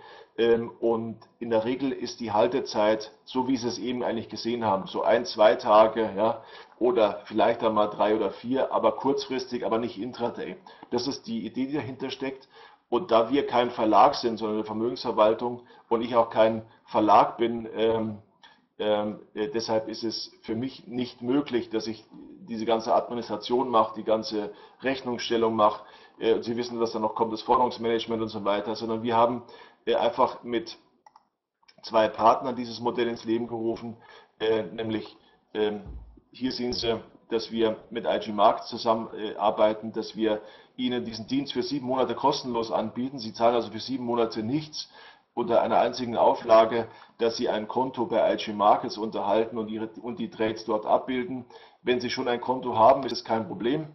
Ähm, und in der Regel ist die Haltezeit, so wie Sie es eben eigentlich gesehen haben, so ein, zwei Tage, ja, oder vielleicht einmal drei oder vier, aber kurzfristig, aber nicht intraday. Das ist die Idee, die dahinter steckt. Und da wir kein Verlag sind, sondern eine Vermögensverwaltung und ich auch kein Verlag bin, ähm, ähm, äh, deshalb ist es für mich nicht möglich, dass ich diese ganze Administration mache, die ganze Rechnungsstellung mache. Äh, Sie wissen, was da noch kommt, das Forderungsmanagement und so weiter, sondern wir haben einfach mit zwei Partnern dieses Modell ins Leben gerufen, äh, nämlich ähm, hier sehen Sie, dass wir mit IG Markt zusammenarbeiten, dass wir Ihnen diesen Dienst für sieben Monate kostenlos anbieten. Sie zahlen also für sieben Monate nichts unter einer einzigen Auflage, dass Sie ein Konto bei IG Markets unterhalten und, ihre, und die Trades dort abbilden. Wenn Sie schon ein Konto haben, ist es kein Problem.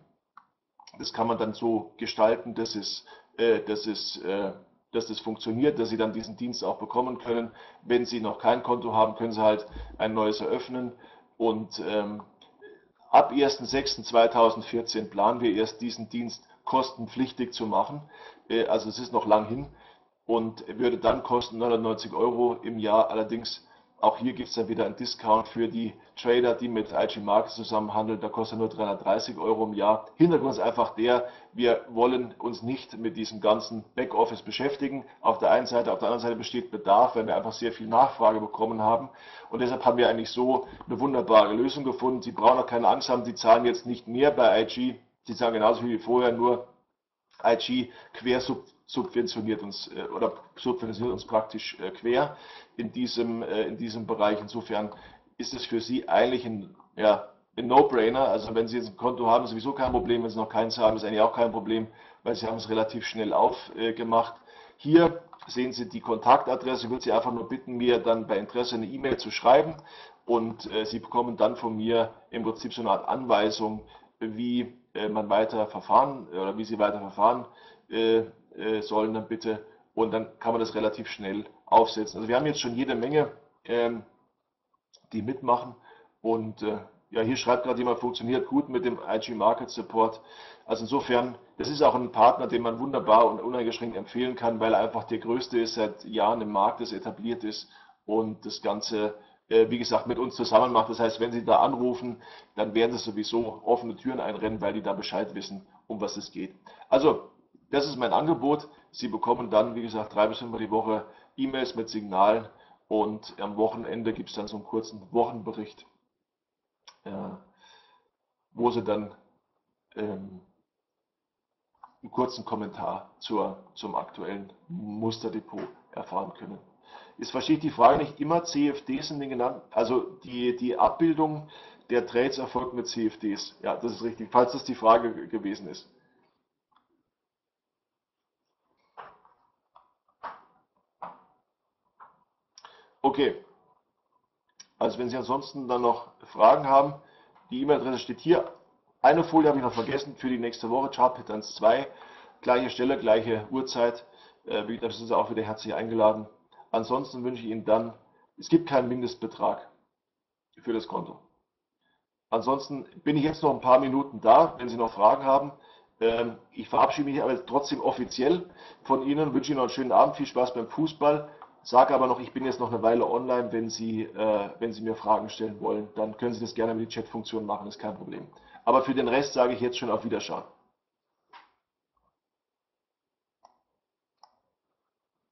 Das kann man dann so gestalten, dass es, äh, dass es äh, dass das funktioniert, dass Sie dann diesen Dienst auch bekommen können. Wenn Sie noch kein Konto haben, können Sie halt ein neues eröffnen. Und ähm, ab 1.6.2014 planen wir erst diesen Dienst kostenpflichtig zu machen. Äh, also es ist noch lang hin und würde dann kosten 99 Euro im Jahr. Allerdings auch hier gibt es dann wieder einen Discount für die Trader, die mit IG Markets zusammen handeln. Da kostet nur 330 Euro im Jahr. Hintergrund ist einfach der, wir wollen uns nicht mit diesem ganzen Backoffice beschäftigen. Auf der einen Seite, auf der anderen Seite besteht Bedarf, weil wir einfach sehr viel Nachfrage bekommen haben. Und deshalb haben wir eigentlich so eine wunderbare Lösung gefunden. Sie brauchen auch keine Angst haben, Sie zahlen jetzt nicht mehr bei IG. Sie zahlen genauso viel wie vorher, nur IG quersubventioniert uns äh, oder subventioniert uns praktisch äh, quer in diesem, äh, in diesem Bereich. Insofern ist es für Sie eigentlich ein, ja, ein No-Brainer. Also wenn Sie jetzt ein Konto haben, ist sowieso kein Problem. Wenn Sie noch keins haben, ist eigentlich auch kein Problem, weil Sie haben es relativ schnell aufgemacht. Hier sehen Sie die Kontaktadresse. Ich würde Sie einfach nur bitten, mir dann bei Interesse eine E-Mail zu schreiben und Sie bekommen dann von mir im Prinzip so eine Art Anweisung, wie man weiter verfahren oder wie Sie weiter verfahren sollen dann bitte und dann kann man das relativ schnell aufsetzen. Also wir haben jetzt schon jede Menge, ähm, die mitmachen und äh, ja, hier schreibt gerade jemand, funktioniert gut mit dem IG Market Support. Also insofern, das ist auch ein Partner, den man wunderbar und uneingeschränkt empfehlen kann, weil er einfach der größte ist, seit Jahren im Markt ist, etabliert ist und das Ganze äh, wie gesagt, mit uns zusammen macht. Das heißt, wenn Sie da anrufen, dann werden Sie sowieso offene Türen einrennen, weil die da Bescheid wissen, um was es geht. Also, das ist mein Angebot. Sie bekommen dann, wie gesagt, drei bis fünfmal die Woche E-Mails mit Signalen und am Wochenende gibt es dann so einen kurzen Wochenbericht, ja, wo Sie dann ähm, einen kurzen Kommentar zur, zum aktuellen Musterdepot erfahren können. Jetzt verstehe ich die Frage nicht immer, CFDs sind genannt, also die, die Abbildung der Trades erfolgt mit CFDs. Ja, das ist richtig, falls das die Frage gewesen ist. Okay. Also wenn Sie ansonsten dann noch Fragen haben, die E-Mail-Adresse steht hier. Eine Folie habe ich noch vergessen für die nächste Woche, Chart Patterns 2. Gleiche Stelle, gleiche Uhrzeit. Äh, gesagt, sind Sie auch wieder herzlich eingeladen. Ansonsten wünsche ich Ihnen dann, es gibt keinen Mindestbetrag für das Konto. Ansonsten bin ich jetzt noch ein paar Minuten da, wenn Sie noch Fragen haben. Ähm, ich verabschiede mich aber trotzdem offiziell von Ihnen, wünsche Ihnen noch einen schönen Abend, viel Spaß beim Fußball. Sage aber noch, ich bin jetzt noch eine Weile online. Wenn Sie, äh, wenn Sie mir Fragen stellen wollen, dann können Sie das gerne mit die Chatfunktion machen, ist kein Problem. Aber für den Rest sage ich jetzt schon auf Wiederschauen.